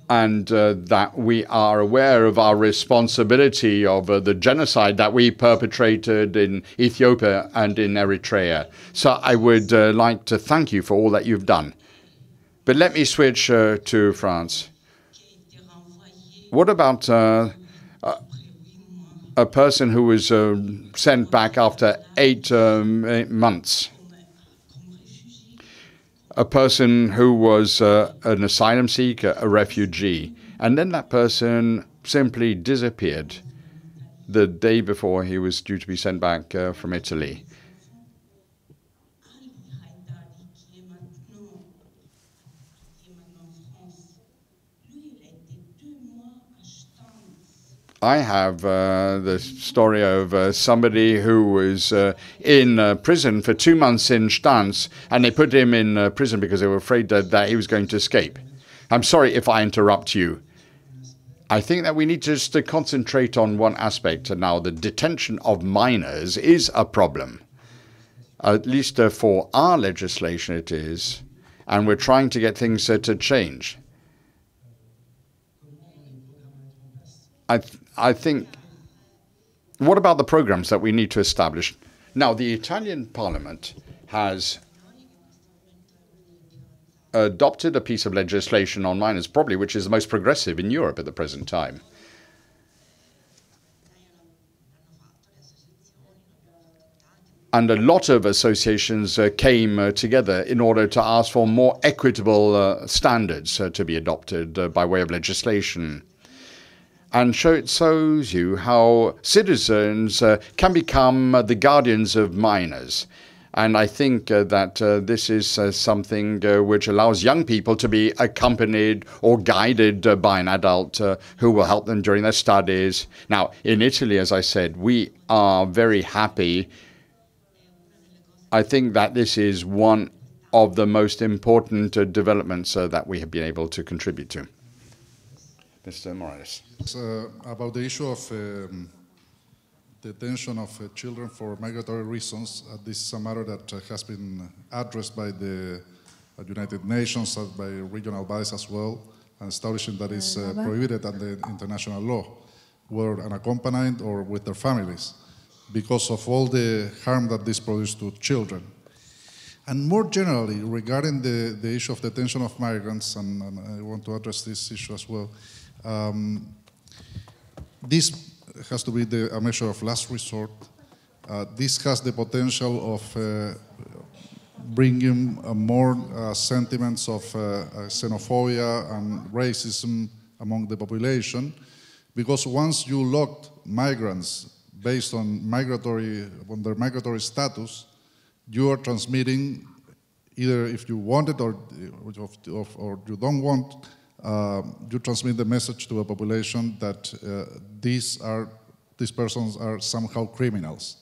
and uh, that we are aware of our responsibility of uh, the genocide that we perpetrated in Ethiopia and in Eritrea. So I would uh, like to thank you for all that you've done. But let me switch uh, to France. What about uh, a, person who was uh, sent back after eight um, eight months? a person who was uh, an asylum seeker, a refugee, and then that person simply disappeared the day before he was due to be sent back uh, from Italy. I have uh, the story of uh, somebody who was uh, in uh, prison for two months in Stans, and they put him in uh, prison because they were afraid that, that he was going to escape. I'm sorry if I interrupt you. I think that we need just to concentrate on one aspect now. The detention of minors is a problem. At least uh, for our legislation, it is. And we're trying to get things to change. I, I think, what about the programs that we need to establish? Now, the Italian Parliament has adopted a piece of legislation on minors, probably which is the most progressive in Europe at the present time. And a lot of associations uh, came uh, together in order to ask for more equitable uh, standards uh, to be adopted uh, by way of legislation. And show, it shows you how citizens uh, can become uh, the guardians of minors. And I think uh, that uh, this is uh, something uh, which allows young people to be accompanied or guided by an adult who will help them during their studies. Now, in Italy, as I said, we are very happy. I think that this is one of the most important developments that we have been able to contribute to. Mr. Morales. Uh, about the issue of um, detention of uh, children for migratory reasons, uh, this is a matter that uh, has been addressed by the uh, United Nations, uh, by regional bodies as well, and establishing that is uh, prohibited under international law, whether unaccompanied or with their families, because of all the harm that this produces to children. And more generally, regarding the, the issue of detention of migrants, and, and I want to address this issue as well, um, this has to be the, a measure of last resort. Uh, this has the potential of uh, bringing more uh, sentiments of uh, uh, xenophobia and racism among the population, because once you locked migrants based on migratory on their migratory status, you are transmitting either if you want it or, or, or you don't want uh, you transmit the message to a population that uh, these are these persons are somehow criminals,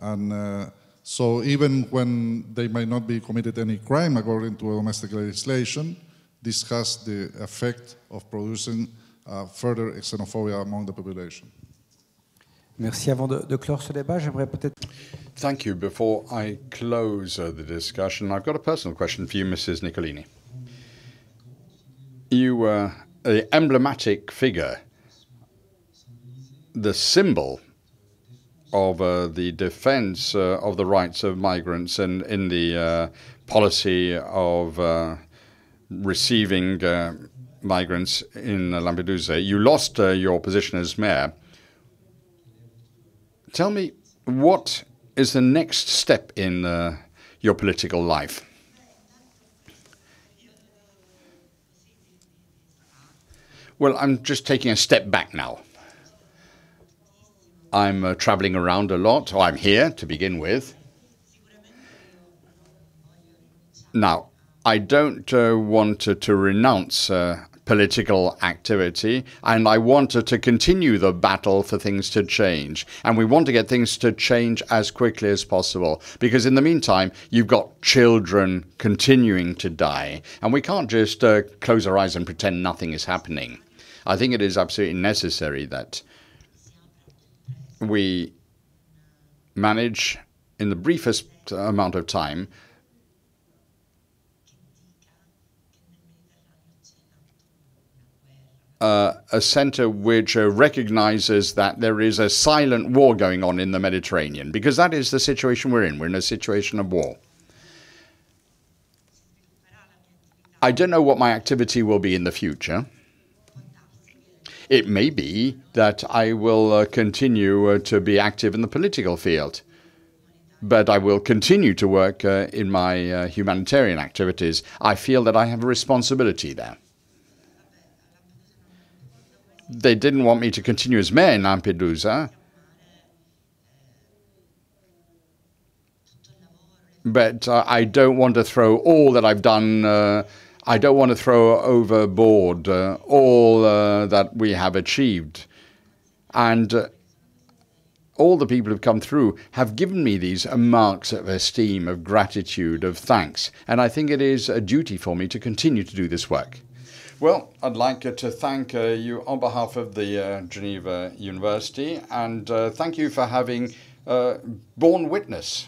and uh, so even when they might not be committed any crime according to domestic legislation, this has the effect of producing uh, further xenophobia among the population. Merci. Avant de, de clore ce débat, j'aimerais peut-être Thank you. Before I close uh, the discussion, I've got a personal question for you, Mrs. Nicolini. You were an emblematic figure, the symbol of uh, the defense uh, of the rights of migrants and in the uh, policy of uh, receiving uh, migrants in Lampedusa. You lost uh, your position as mayor. Tell me, what is the next step in your political life? Well, I'm just taking a step back now. I'm uh, traveling around a lot, or I'm here to begin with. Now, I don't uh, want to, to renounce uh, political activity, and I wanted to continue the battle for things to change. And we want to get things to change as quickly as possible, because in the meantime, you've got children continuing to die, and we can't just uh, close our eyes and pretend nothing is happening. I think it is absolutely necessary that we manage in the briefest amount of time uh, a center which uh, recognizes that there is a silent war going on in the Mediterranean, because that is the situation we're in. We're in a situation of war. I don't know what my activity will be in the future. It may be that I will uh, continue uh, to be active in the political field, but I will continue to work uh, in my humanitarian activities. I feel that I have a responsibility there. They didn't want me to continue as mayor in Lampedusa, but uh, I don't want to throw all that I've done. Uh, I don't want to throw overboard uh, all uh, that we have achieved. And uh, all the people who've come through have given me these marks of esteem, of gratitude, of thanks. And I think it is a duty for me to continue to do this work. Well, I'd like to thank uh, you on behalf of the uh, Geneva University and uh, thank you for having borne witness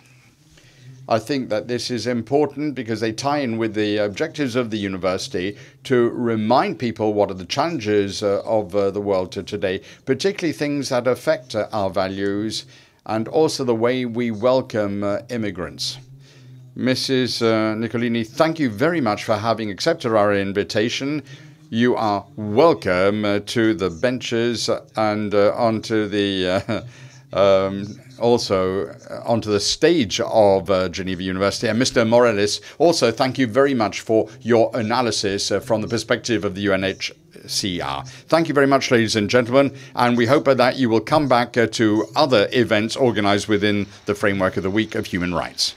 I think that this is important because they tie in with the objectives of the university to remind people what are the challenges uh, of uh, the world to today, particularly things that affect uh, our values and also the way we welcome uh, immigrants. Mrs. Uh, Nicolini, thank you very much for having accepted our invitation. You are welcome uh, to the benches and uh, onto the uh, um, also uh, onto the stage of uh, Geneva University. And Mr. Morales, also thank you very much for your analysis uh, from the perspective of the UNHCR. Thank you very much, ladies and gentlemen, and we hope that you will come back uh, to other events organized within the framework of the Week of Human Rights.